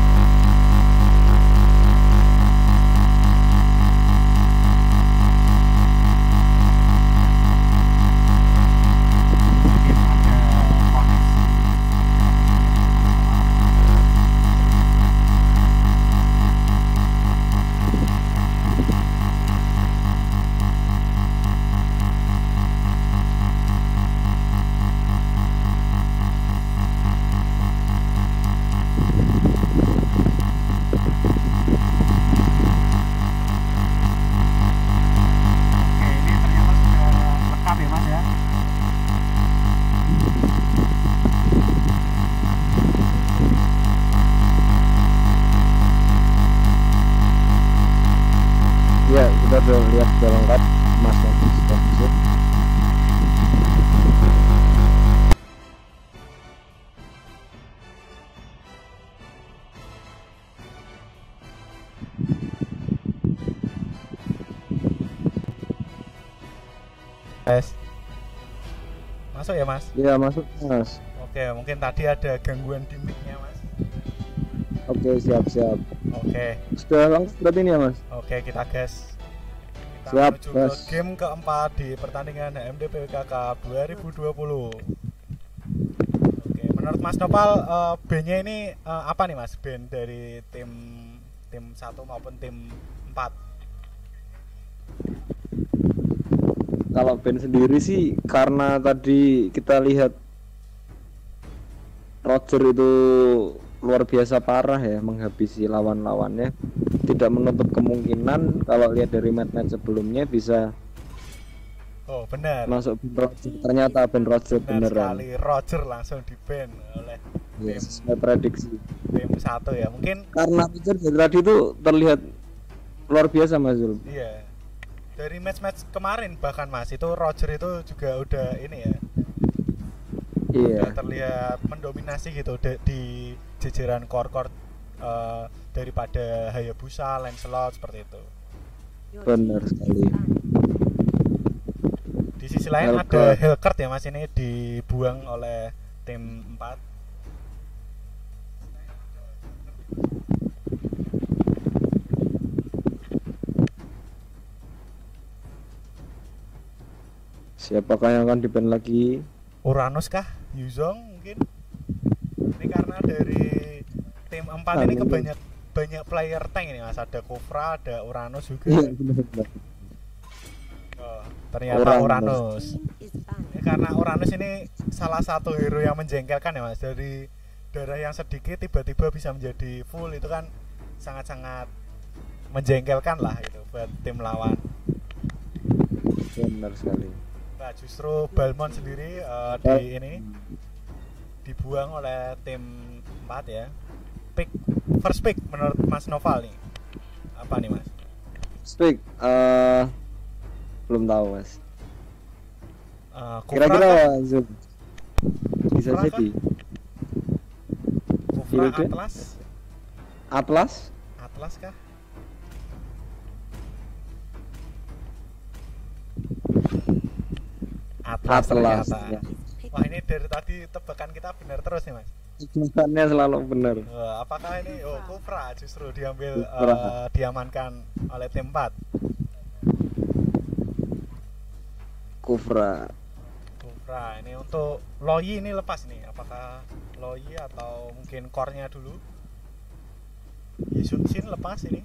Masuk ya Mas? ya masuk mas Oke, mungkin tadi ada gangguan di mic-nya Mas. oke siap siap Oke, sudah lengkap berarti ini ya mas oke kita gas. Kita Siap, menuju ke game keempat di pertandingan HMD PWKK 2020. Oke, menurut Mas Nopal eh, B-nya ini eh, apa nih Mas? Band dari tim tim 1 maupun tim 4. Kalau band sendiri sih karena tadi kita lihat Roger itu luar biasa parah ya menghabisi lawan-lawannya tidak menutup kemungkinan kalau lihat dari match-match sebelumnya bisa Oh, benar. masuk band Roger ternyata band Roger Benar beneran sekali. Roger langsung di ban oleh ya, sesuai prediksi tim 1 ya. Mungkin karena Roger dari tadi itu terlihat luar biasa Mas Zul Iya. Dari match-match kemarin bahkan Mas itu Roger itu juga udah ini ya, iya udah terlihat mendominasi gitu de- di jajaran core-core eh, daripada Hayabusa, Lancelot seperti itu. benar sekali Di sisi lain Hellcat. ada Hellcat ya Mas ini dibuang oleh tim 4. Siapakah yang akan di lagi Uranus kah? Yuzong mungkin? Ini karena dari tim 4 Ah, ini kebanyak banyak player tank ini Mas. Ada Kufra, ada Uranus juga. Iya. Oh, ternyata Uranus. Uranus. Ini karena Uranus ini salah satu hero yang menjengkelkan ya Mas. Dari darah yang sedikit tiba-tiba bisa menjadi full itu kan sangat-sangat menjengkelkan lah itu buat tim lawan. benar sekali Nah, justru Balmond sendiri eh, di ini dibuang oleh tim 4 ya. Pick first pick menurut Mas Noval nih. Apa nih Mas? speak eh belum tahu Mas Kufra Kira-kira kah? Zul bisa Kufra jadi Kufra Hilde? Atlas Atlas Atlas kah? Atlas, Atlas ternyata. ya. Wah ini dari tadi tebakan kita benar terus nih mas. Tulisannya selalu benar Eh, apakah ini oh Kufra justru diambil Kufra. eh, diamankan oleh tim 4 Kufra Kufra ini untuk Loyi ini lepas nih apakah Loyi atau mungkin core-nya dulu Yisun Shin lepas ini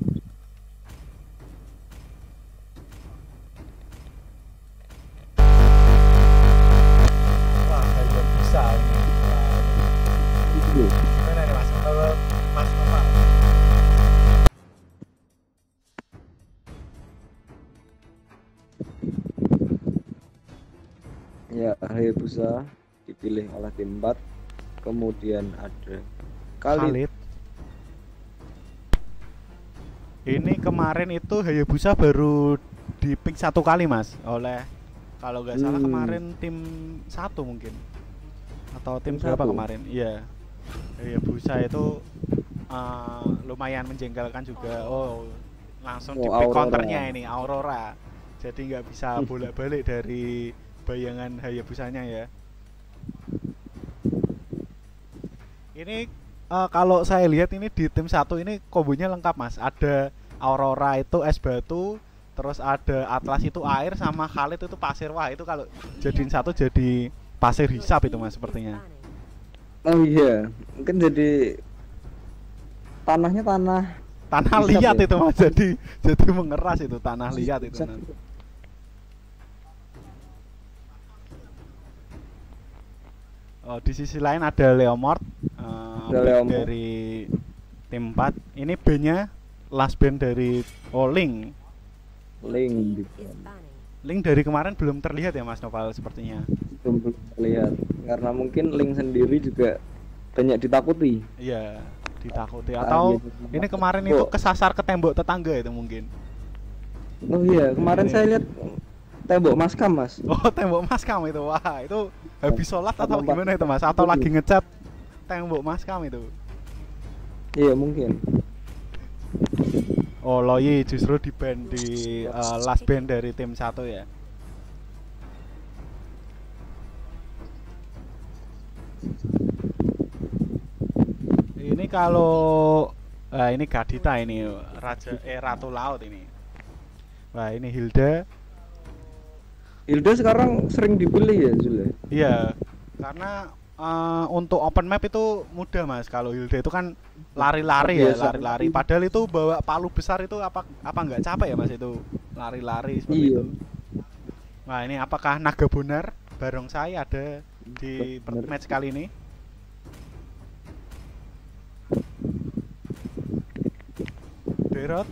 Wah kayaknya bisa ya Hayabusa dipilih oleh tim 4 kemudian ada Khalid, Khalid. Ini kemarin itu Hayabusa baru di pick satu kali mas oleh kalau nggak salah Hmm. kemarin tim satu mungkin atau tim Tim berapa satu. kemarin? Iya Hayabusa itu uh, lumayan menjengkelkan juga. Oh langsung di Oh, Aurora. counternya ini Aurora. Jadi nggak bisa bolak-balik dari bayangan Hayabusanya ya. Ini eh, kalau saya lihat ini di tim satu ini kombonya lengkap mas. Ada Aurora itu es batu, terus ada Atlas itu air, sama Khalid itu pasir. Wah itu kalau jadiin satu jadi pasir hisap itu mas sepertinya. oh iya mungkin jadi tanahnya tanah Tanah Hisap liat ya? itu mas. Jadi jadi mengeras itu tanah liat itu. Nanti. Oh, di sisi lain ada Leomord Ada Leomord. dari tim 4. Ini B-nya last band dari oh, Link. link gitu. Link dari kemarin belum terlihat ya Mas Noval sepertinya. belum belum terlihat karena mungkin link sendiri juga banyak ditakuti Iya, ditakuti Ah, atau gitu. ini kemarin itu kesasar ke tembok tetangga itu mungkin. oh iya kemarin Ini. saya lihat tembok maskam mas Oh, tembok maskam itu. Wah, itu habis sholat atau gimana itu Mas? Atau lagi ngecat tembok maskam itu? iya mungkin Oh, Loyi justru di band di eh, last band dari tim satu ya. Ini kalau eh, ini Gadita ini raja eh ratu laut ini. Wah, ini Hilda. Hilda sekarang sering dipilih ya Zul ya? Iya, karena eh, untuk open map itu mudah Mas. Kalau Hilda itu kan lari-lari ya, lari-lari. Padahal itu bawa palu besar itu apa apa nggak capek ya Mas itu lari-lari seperti Iya. itu. Nah, ini apakah Naga Bonar bareng saya ada di Bener. match kali ini? Derot.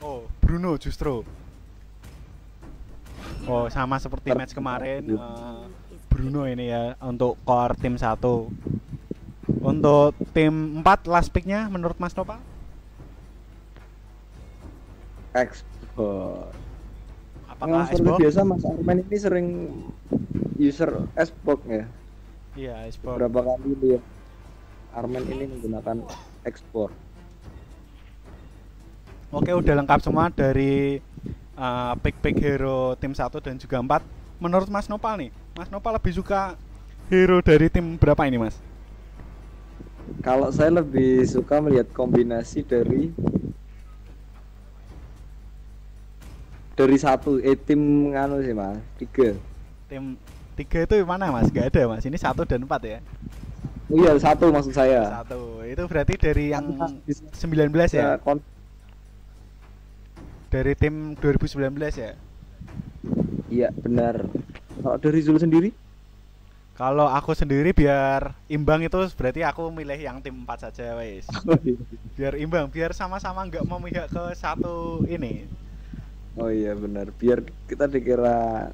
Oh, Bruno justru. Oh, sama seperti match kemarin. eh, Bruno ini ya untuk core tim 1. Untuk tim 4 last picknya menurut Mas Nopal? Export Apakah Memang seperti Xbox? biasa Mas Arman ini sering user Xbox ya Iya, Xbox. berapa kali lihat Arman ini menggunakan ekspor Oke, udah lengkap semua dari uh, pick-pick hero tim 1 dan juga 4. Menurut Mas Nopal nih, Mas Nopal lebih suka hero dari tim berapa ini, Mas? Kalau saya lebih suka melihat kombinasi dari dari satu eh tim nganu sih mas tiga Tim 3 itu mana, Mas? Gak ada, Mas. Ini 1 dan 4 ya. oh iya satu maksud saya Satu. Itu berarti dari yang Karena bisa- 19 ya. Kon- Dari tim 2019 ya. iya benar kalau dari Zul sendiri Kalau aku sendiri biar imbang itu berarti aku milih yang tim 4 saja, wes. [LAUGHS] Biar imbang, biar sama-sama nggak memihak ke satu ini. oh iya benar biar kita dikira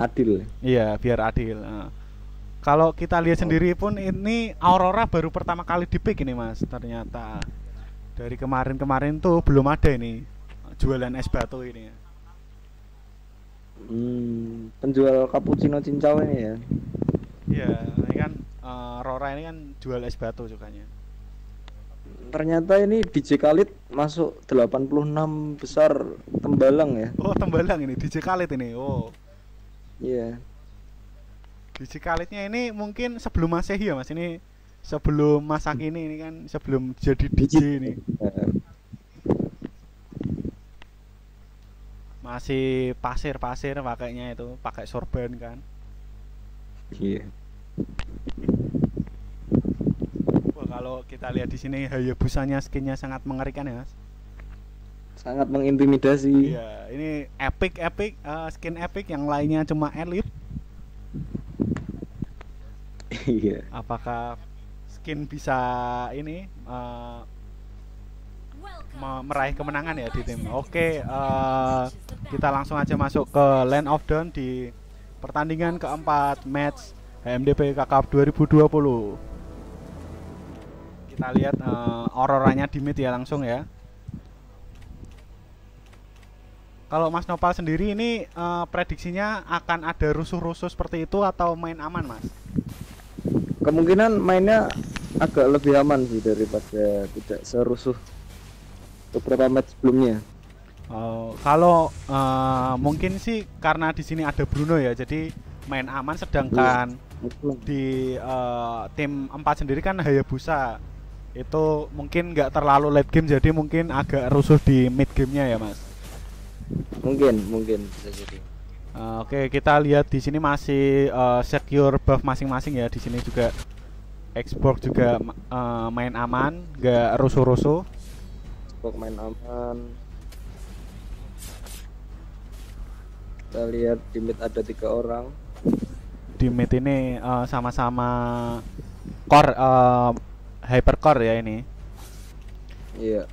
adil Iya, biar adil. Kalau kita lihat sendiri pun ini Aurora baru pertama kali di pick ini mas ternyata dari kemarin-kemarin tuh belum ada ini jualan es batu ini. Hmm, penjual cappuccino cincau ini ya. Iya, ini kan eh, Rora ini kan jual es batu sukanya. Ternyata ini DJ Khalid masuk 86 besar tembalang ya. Oh, tembalang ini DJ Khalid ini. Oh, Iya. DJ Khalidnya ini mungkin sebelum Masehi ya Mas. Ini sebelum masa kini ini kan sebelum jadi DJ ini. Eh, Masih pasir-pasir pakainya itu, pakai sorban kan. Iya. Wah, kalau kita lihat di sini Hayabusanya skinnya sangat mengerikan ya Mas. Sangat mengintimidasi. Iya, ini epic epic eh, skin epic yang lainnya cuma elite. Iya. Apakah skin bisa ini me- meraih kemenangan ya di tim? Oke, eh, kita langsung aja masuk ke Land of Dawn di pertandingan keempat match HMDP Cup 2020. Kita lihat eh, auroranya di mid ya langsung ya. Kalau Mas Nopal sendiri ini eh, prediksinya akan ada rusuh-rusuh seperti itu atau main aman, Mas? Kemungkinan mainnya agak lebih aman sih daripada tidak serusuh beberapa match sebelumnya. Oh, kalau eh, mungkin sih karena di sini ada Bruno ya, jadi main aman. Sedangkan Mungkin di eh, tim 4 sendiri kan Hayabusa itu mungkin nggak terlalu late game, jadi mungkin agak rusuh di mid gamenya ya mas. mungkin, mungkin bisa jadi. Eh, Oke, kita lihat di sini masih eh, secure buff masing-masing ya. Di sini juga Xbox juga eh, main aman, nggak rusuh-rusuh. Spok main aman. Kita lihat di mid ada tiga orang. Di mid ini eh, sama-sama core eh, hypercore ya ini. Iya.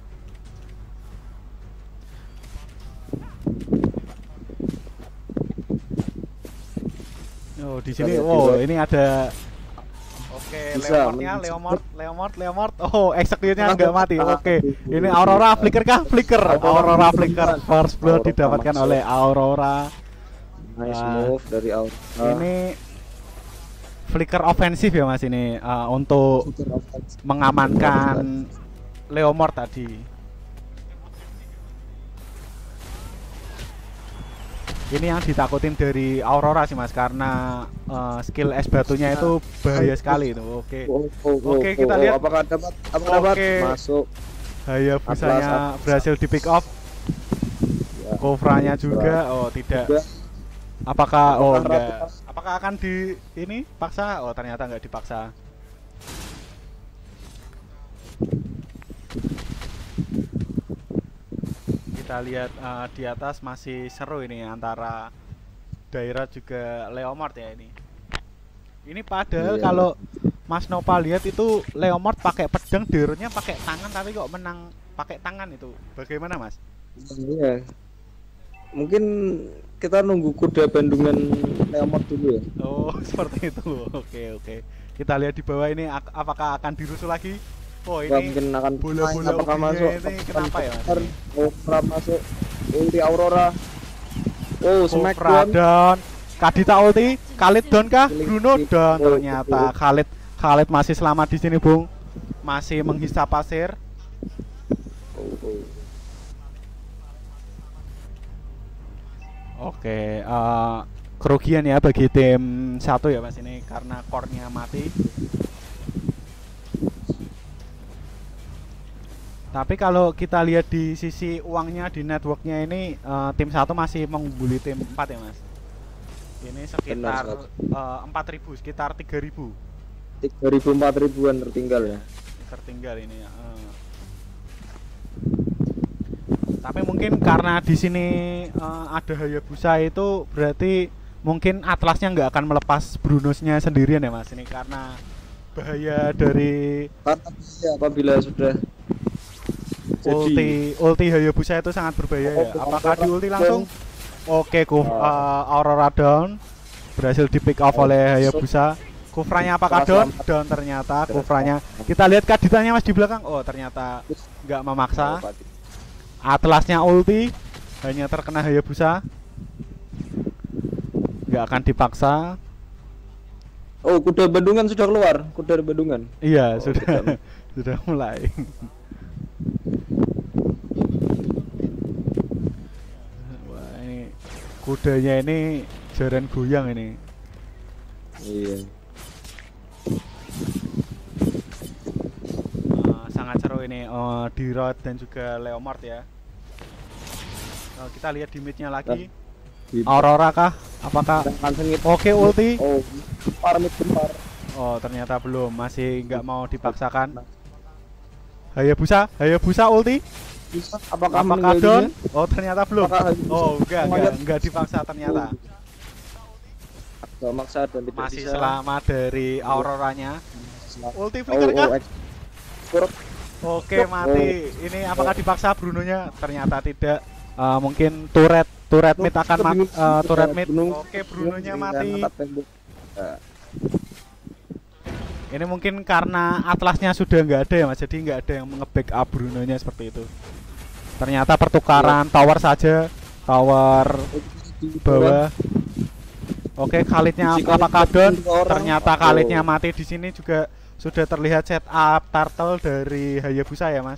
Oh, di sini lihat oh ini ada Oke, Bisa, Leomordnya, bisa. Leomord, Leomord, Leomord. Oh, execute-nya Ah, nggak mati. Oke. Ini Aurora flicker kah? Flicker. Aurora Aurora flicker. First blood Aurora didapatkan oleh Aurora. Nice Ah. move dari Aura. Ini flicker ofensif ya Mas ini eh, untuk mengamankan Leomord tadi. Ini yang ditakutin dari Aurora sih Mas karena eh, skill es batunya itu bahaya sekali itu. Oke. Oh, oh, oh, Oke, kita lihat. Apakah dapat? Apakah dapat? Oke. Masuk. Atlas, Atlas. berhasil di pick off. Ya. Kofranya juga. Oh, tidak. Apakah oh enggak? Apakah akan di ini paksa? Oh, ternyata enggak dipaksa. Kita lihat eh, di atas masih seru ini antara daerah juga Leomord ya ini. Ini padahal Iya. kalau Mas Nopal lihat itu Leomord pakai pedang, Dairnya pakai tangan tapi kok menang pakai tangan itu. Bagaimana, Mas? Iya. Mungkin kita nunggu kuda Bandungan Leomord dulu ya. Oh, [LAUGHS] seperti itu. Oke, oke. Kita lihat di bawah ini ak- apakah akan dirusuh lagi? Oh, ini mungkin akan bola-bola apakah ubinya masuk ini kenapa ya, Mas? Ntar, Aurora masuk ulti Aurora oh Kofra Smackdown down. Kadita ulti, Khalid down kah? Bruno down Oh, ternyata. Khalid Khalid masih selamat di sini, Bung. Masih menghisap pasir. oh, oh. Oke, eh, kerugian ya bagi tim satu ya Mas ini karena core-nya mati. Tapi kalau kita lihat di sisi uangnya di networknya ini eh, tim satu masih mengbuli tim 4 ya Mas. Ini sekitar eh, 4000, sekitar 3000 tiga ribu empat ribuan tertinggal ya tertinggal ini ya. eh. Tapi mungkin karena di sini eh, ada Hayabusa itu berarti mungkin Atlasnya nggak akan melepas Brunosnya sendirian ya Mas ini karena bahaya dari apabila sudah jadi ulti ulti Hayabusa itu sangat berbahaya ya. Apakah di ulti langsung? Oke, Kuf, Ah. eh, Aurora down berhasil di pick off oleh Hayabusa. Kufranya apakah down? Down ternyata Kufranya. Kita lihat kaditanya Mas di belakang. Oh, ternyata nggak memaksa. Atlasnya ulti hanya terkena Hayabusa. nggak akan dipaksa. Oh, kuda Bandungan sudah keluar. Kuda Bandungan. Iya, Oh, sudah sudah [LAUGHS] mulai. Wah, ini kudanya ini jaran goyang ini. Iya. Eh, sangat seru ini eh, di Rod dan juga Leomord ya. Eh, kita lihat di mid-nya lagi. Aurora kah? Apakah oke ulti? Oh, gempar mit gempar. Oh, ternyata belum, masih nggak mau dipaksakan. Hayabusa, Hayabusa ulti. Apakah Apakah down? Oh, ternyata belum. Apakah Hayabusa Oh, enggak, enggak, mengayak- enggak dipaksa ternyata. Agak maksa dan tidak Masih bisa. selamat dari Auroranya. Ulti Oh, flicker oh, ex- Kurang. Oke, mati. Ini apakah dipaksa Brunonya? Ternyata tidak. Eh, mungkin turret turret mid akan mat, eh, turret mid. Oke, Brunonya mati. Nah, Ini mungkin karena atlasnya sudah nggak ada ya mas, jadi nggak ada yang nge-backup Brunonya seperti itu. Ternyata pertukaran tower saja, tower bawah. Oke, Khalidnya apakah down? dua orang. Ternyata. Khalidnya mati di sini juga sudah terlihat setup turtle dari Hayabusa ya mas.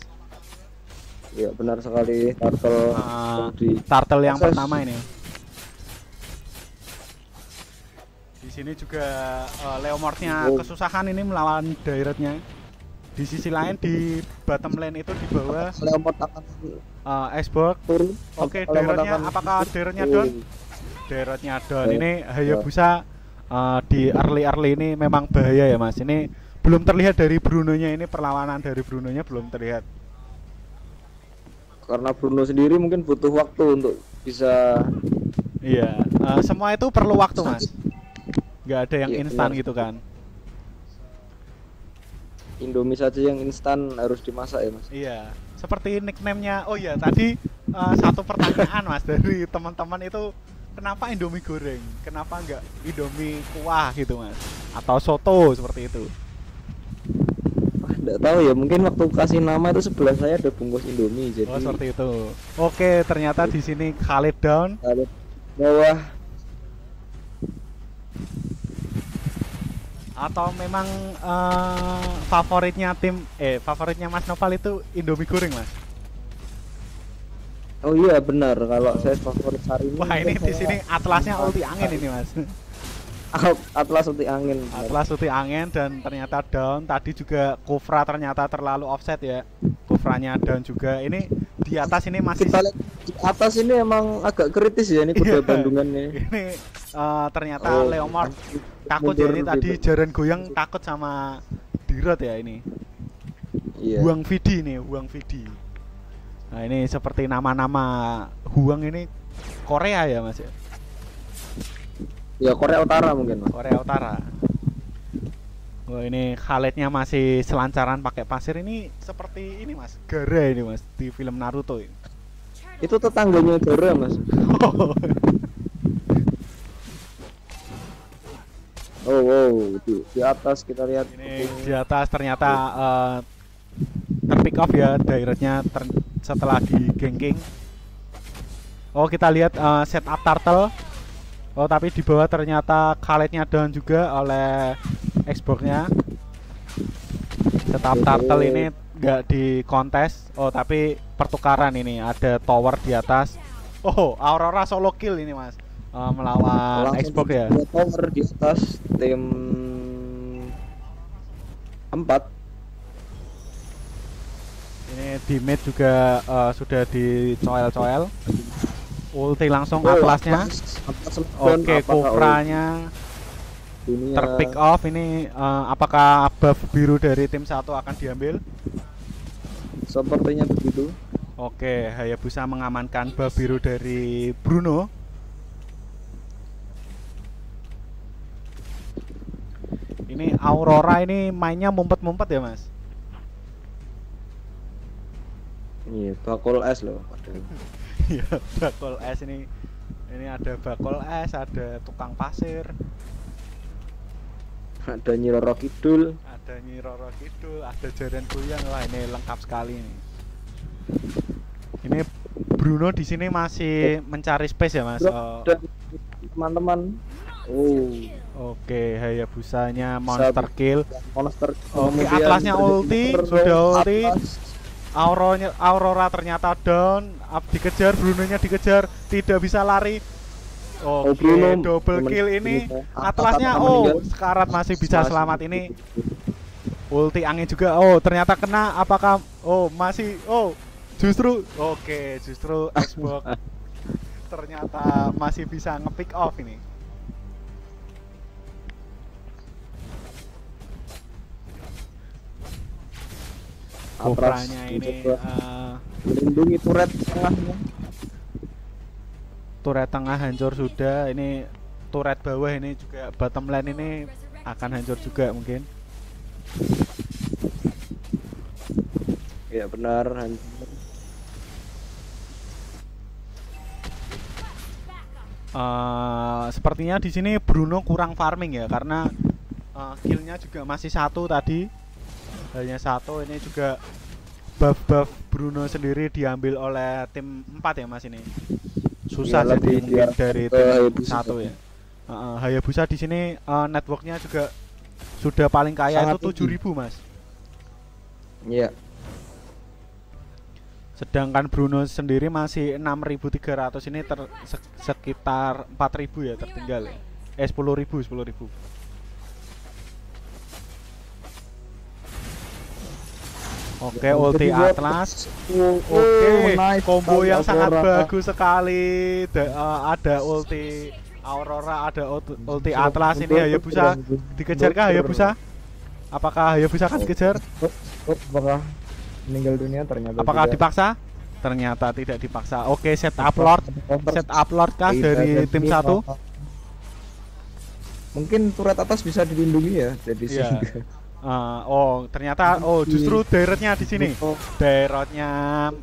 Iya benar sekali turtle Ah, di Turtle yang Akses. pertama ini. Di sini juga eh, Leomordnya kesusahan ini melawan Dairetnya. Di sisi lain di bottom lane itu di bawah Leomord akan Xbox. turun. Oke, Leomord Dairetnya apakah Dairetnya down? Dairetnya down. Ini Hayabusa eh, di early early ini memang bahaya ya mas. Ini belum terlihat dari Brunonya ini perlawanan dari Brunonya belum terlihat. Karena Bruno sendiri mungkin butuh waktu untuk bisa Iya, eh, semua itu perlu waktu mas. Nggak ada yang Iya, instan benar. gitu kan. Indomie saja yang instan harus dimasak ya mas. Iya, seperti nickname-nya. Oh iya, tadi eh, satu pertanyaan Mas dari teman-teman itu kenapa Indomie goreng? Kenapa nggak Indomie kuah gitu Mas? Atau soto seperti itu? Nggak tahu ya mungkin waktu kasih nama itu sebelah saya ada bungkus Indomie jadi Oh, seperti itu. Oke, ternyata di sini Khalid down. kalau bawah Atau memang eh, favoritnya tim eh favoritnya Mas Noval itu Indomie goreng Mas? Oh iya benar kalau saya favorit hari ini. Wah ini di sini atlasnya ulti angin ini Mas. At- Atlas ulti angin. Atlas ulti angin dan ternyata down. Tadi juga Kufra ternyata terlalu offset ya. Kufranya down juga. Ini di atas ini masih Kita lihat di atas ini emang agak kritis ya ini Iya. kuda Bandungan nih. ini eh, ternyata Oh, Leomord takut ya ini tadi. Jaren Goyang takut sama Dirot ya ini. Iya. Huang Vidi nih, Huang Vidi. Nah, ini seperti nama-nama Huang ini Korea ya, Mas ya? Ya Korea Utara mungkin mas. Korea Utara. Oh, ini Khalidnya masih selancaran pakai pasir ini seperti ini, Mas. Gara ini, Mas, di film Naruto ini. Itu tetangganya Dora mas. [LAUGHS] Oh wow di, di atas kita lihat. ini di atas ternyata eh, terpick off ya daerahnya ter- setelah di ganking. Oh kita lihat eh, setup turtle. Oh tapi di bawah ternyata Khalidnya down juga oleh Xbox-nya. Setup turtle ini nggak di kontes. Oh tapi pertukaran ini ada tower di atas. Oh Aurora solo kill ini mas Eh, melawan Langsung Xbox ya. tower di atas tim empat. Ini di mid juga eh, sudah dicoel-coel. Ulti langsung Oh, atlasnya. Atlas- Oke, Kupranya dunia- terpick off. Ini eh, apakah buff biru dari tim satu akan diambil? Sepertinya begitu. Oke, Hayabusa mengamankan buff biru dari Bruno. Ini Aurora ini mainnya mumpet-mumpet ya, Mas? Iya, bakul es loh. [LAUGHS] Iya, bakul es ini. Ini ada bakul es, ada tukang pasir, Ada Nyi Roro Kidul. ada Nyi Roro Kidul, ada Jaren Goyang. Wah, ini lengkap sekali ini. Ini Bruno di sini masih mencari space ya, Mas. Oh, teman-teman Oh, Oke, Hayabusanya monster kill. monster. Oke, Kemudian Atlasnya ulti, sudah ulti. Atlas. Aurora ternyata down, up dikejar, Bruno-nya dikejar, tidak bisa lari. Oh, Oke, Bruno, double temen- kill ini. Atlasnya Atlas oh, sekarat masih bisa selamat ini. Ulti angin juga. Oh, ternyata kena. Apakah oh, masih oh, justru oke, justru Xbox [LAUGHS] ternyata masih bisa nge-pick off ini. Atlas Kopranya ini eh, melindungi turret tengahnya. turret tengah hancur sudah. Ini turret bawah ini juga bottom line ini akan hancur juga mungkin. Ya benar. hancur. Eh, sepertinya di sini Bruno kurang farming ya karena eh, killnya juga masih satu tadi hanya satu ini juga buff buff Bruno sendiri diambil oleh tim 4 ya mas ini? Susah Iya, jadi lebih mungkin dari tim satu ya. Heeh, Hayabusa di sini eh, networknya juga sudah paling kaya Sangat itu 7000 mas. Iya. sedangkan Bruno sendiri masih 6300 ini ter, sek- sekitar 4000 ya tertinggal ya. Eh 10000 10000 Oke, ulti Kedua, Atlas. Oh, Oke, nice. combo yang sangat bagus sekali. Da- eh, ada ulti Aurora, ada ulti, ulti Atlas ini Hayabusa. Dikejarkah Hayabusa? Apakah Hayabusa akan dikejar? Oh, apakah meninggal dunia ternyata Apakah dipaksa? Ternyata tidak dipaksa. Oke, set up Lord. Set up Lord kah dari tim satu? Mungkin turret atas bisa dilindungi ya, jadi Iya. sehingga Eh, oh, ternyata oh justru daerahnya di sini. Oh, Daerahnya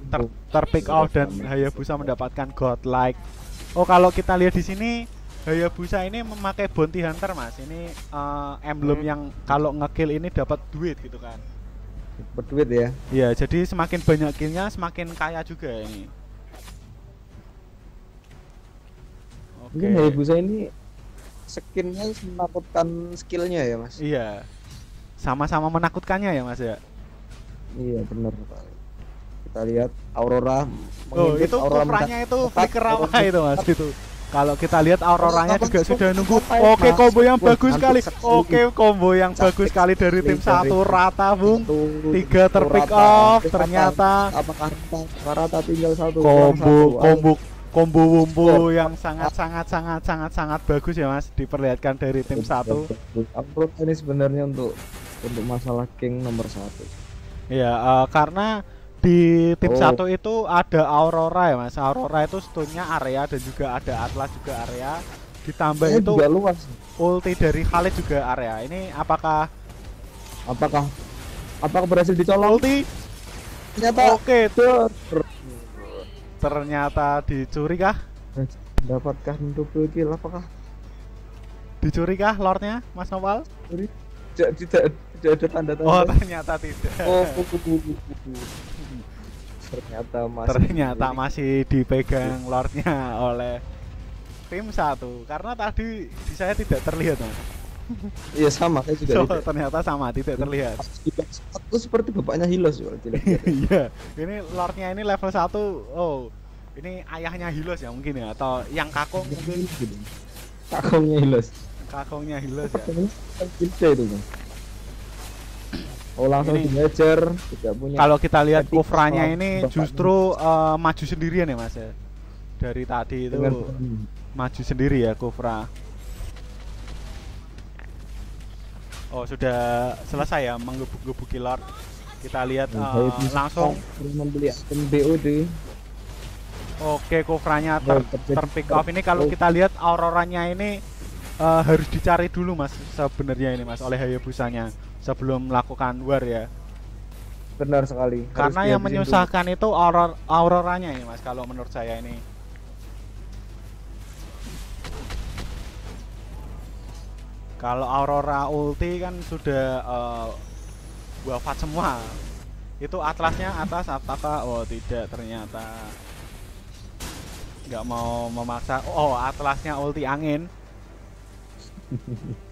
ter terpick off dan Hayabusa mendapatkan godlike. Oh, kalau kita lihat di sini Hayabusa ini memakai bounty hunter, Mas. Ini eh, emblem Hmm. yang kalau ngekill ini dapat duit gitu kan. berduit ya. Iya, jadi semakin banyak killnya semakin kaya juga ini. Oke. Mungkin Hayabusa ini skinnya menakutkan skillnya ya mas. Iya. Sama-sama menakutkannya ya, Mas ya. Iya benar. Kita lihat Aurora. Oh, itu Aurora kufranya mendak- itu flicker apa itu Mas itu. Kalau kita lihat auroranya juga sudah nunggu. Oke, combo yang bagus sekali. Oke, combo yang bagus sekali dari tim satu rata, Bung. Tiga terpick off, ternyata apakah rata, tinggal satu combo combo combo wumpu yang sangat sangat sangat sangat sangat bagus ya Mas diperlihatkan dari tim satu. Upload ini sebenarnya untuk untuk masalah king nomor satu. Ya, eh, karena di tim Oh. satu itu ada Aurora ya Mas. Aurora itu stunnya area dan juga ada Atlas juga area. Ditambah Ini itu luas. ulti dari Khalid juga area. Ini apakah Apakah apakah berhasil dicolong? ulti? Ternyata Oke, Dor. ternyata dicuri kah? mendapatkan double kill apakah Dicuri kah lordnya Mas Nopal? tidak tidak tidak ada tanda tanda. Oh, ternyata tidak. oh, oh, oh, oh. ternyata masih ternyata masih dipegang lordnya oleh tim satu. Karena tadi di saya tidak terlihat Mas. iya sama saya juga So, tidak. ternyata sama tidak terlihat. aku seperti bapaknya Hilos dilihat [LAUGHS] Iya, ini lordnya ini level 1 Oh, ini ayahnya Hilos ya mungkin ya? Atau yang kakung mungkin? Kakongnya Hilos. Kakungnya Hilos ya. itu kan oh langsung Ini- dihajar tidak punya Kalau kita lihat kufranya ini justru eh, maju sendirian ya Mas ya. Dari tadi itu dengan maju sendiri ya kufra. Oh, sudah selesai ya menggebuk-gebuki lord. Kita lihat Nah, bisa langsung membeli akun BOD Oke, kufranya Oh, ter, terpick off ini kalau kita lihat auroranya ini eh, harus dicari dulu Mas sebenarnya ini Mas oleh Hayabusanya sebelum melakukan war ya. benar sekali Harus Karena yang dulu. menyusahkan itu auror auroranya ini Mas kalau menurut saya ini. Kalau Aurora ulti kan sudah eh, wafat semua. Itu atlasnya atas apakah? Oh tidak ternyata nggak mau memaksa. Oh atlasnya ulti angin [LAUGHS]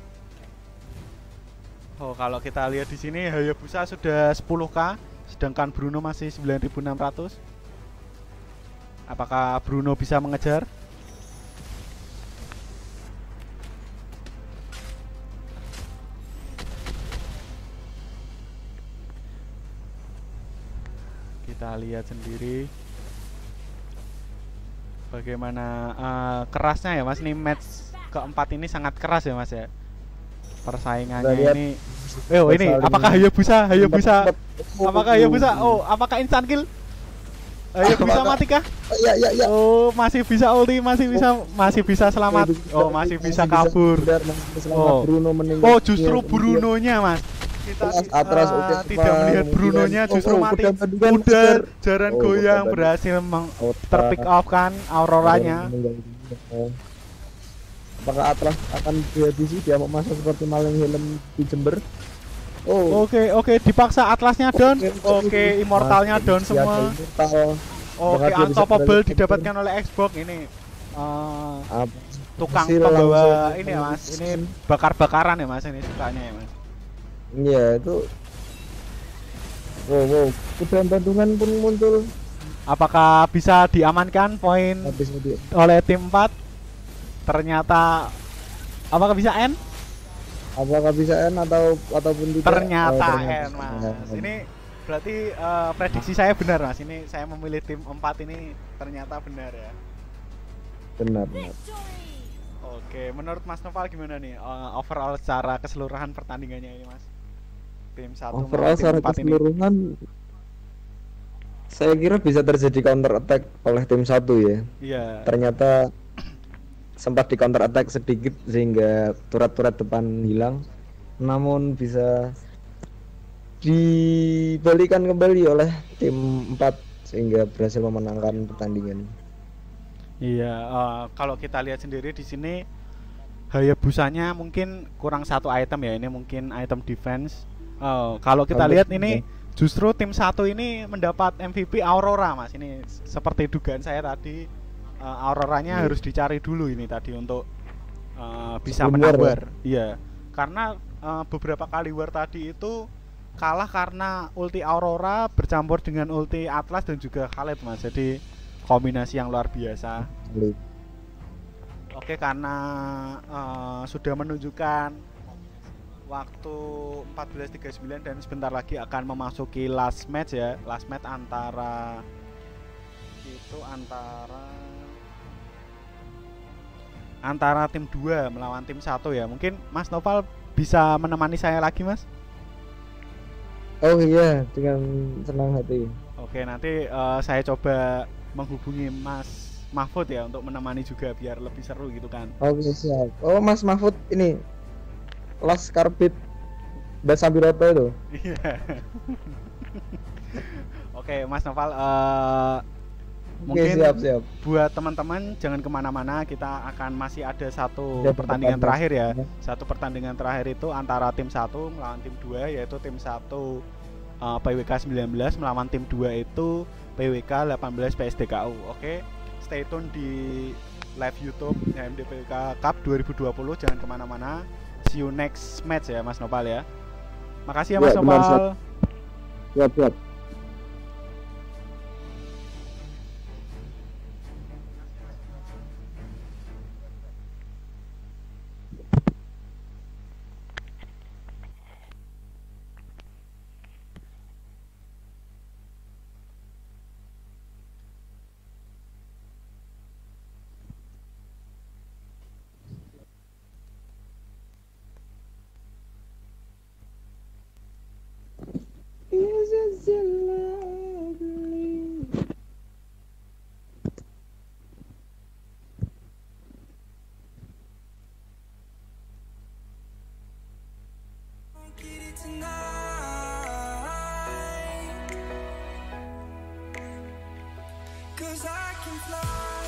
Oh, kalau kita lihat di sini Hayabusa sudah 10k, sedangkan Bruno masih 9600. Apakah Bruno bisa mengejar? Kita lihat sendiri bagaimana eh, kerasnya ya Mas ini match keempat ini sangat keras ya Mas ya. Persaingannya Kita lihat. ini. Oh ini. Apakah Hayabusa Hayabusa apakah Hayabusa Oh, oh apakah instant kill? Hayabusa Apakah- mati kah? Ya ya ya Oh masih bisa ulti masih bisa masih bisa selamat. Oh masih bisa kabur. Oh. Bruno meninggal. Oh justru Brunonya mas. Kita Atras, eh, oke, tidak melihat Brunonya Oh, justru oh, mati. udah kejar. jaran Oh, goyang berhasil Oh, terpick off kan auroranya. Oh. Apakah Atlas akan dihabisi dia mau masuk seperti maling helm di Jember? Oh. Oke oke dipaksa atlasnya down. Oke, Oke. Immortalnya Masih down semua. immortal. Oke bisa unstoppable didapatkan oleh Xbox. Ini Apa? tukang pembawa ini ya mas. ini bakar-bakaran ya mas ini sukanya ya mas. Iya itu. Wow, wow, kuda bandungan pun muncul. Apakah bisa diamankan poin oleh tim 4 ternyata apakah bisa N Apakah bisa N atau ataupun tidak? ternyata, Oh, N mas. Ini berarti eh, prediksi saya benar mas. Ini saya memilih tim 4 ini ternyata benar ya. Benar, benar. Oke menurut Mas Noval gimana nih eh, overall secara keseluruhan pertandingannya ini mas? Tim satu Overall secara 4 ini? keseluruhan saya kira bisa terjadi counter attack oleh tim satu ya. iya. Ternyata sempat di counter attack sedikit sehingga turret-turret depan hilang. Namun bisa dibalikan kembali oleh tim 4 sehingga berhasil memenangkan pertandingan. Iya, eh, kalau kita lihat sendiri di sini Hayabusanya mungkin kurang satu item ya. Ini mungkin item defense. Eh, kalau kita lihat ini justru tim satu ini mendapat MVP Aurora, Mas. Ini seperti dugaan saya tadi eh, Auroranya Iya. harus dicari dulu ini tadi untuk eh, bisa Sebelum menang war ya? war. Iya. Karena eh, beberapa kali war tadi itu kalah karena ulti Aurora bercampur dengan ulti Atlas dan juga Khalid, Mas. Jadi kombinasi yang luar biasa. Oke, karena eh, sudah menunjukkan waktu 14.39 dan sebentar lagi akan memasuki last match ya. Last match antara itu antara antara tim 2 melawan tim 1 ya. Mungkin Mas Noval bisa menemani saya lagi, Mas? Oh iya, dengan senang hati. Oke, nanti eh, saya coba menghubungi Mas Mahfud ya untuk menemani juga biar lebih seru gitu kan. Oke siap. Oh Mas Mahfud ini Las Karbit Basambiroto itu. Iya. [LAUGHS] Oke, Mas Noval, Oke mungkin siap siap. buat teman-teman jangan ke mana-mana, kita akan masih ada satu Ya, pertandingan terakhir ya. Ya. Satu pertandingan terakhir itu antara tim 1 melawan tim 2 yaitu tim 1 eh, PWK 19 melawan tim 2 itu PWK 18 PSDKU. Oke, stay tune di live YouTube HMD PWK Cup 2020. Jangan ke mana-mana. See you next match ya, Mas Nopal ya. Makasih ya, Ya, Mas benar, Nopal. Siap siap. Cause I can fly.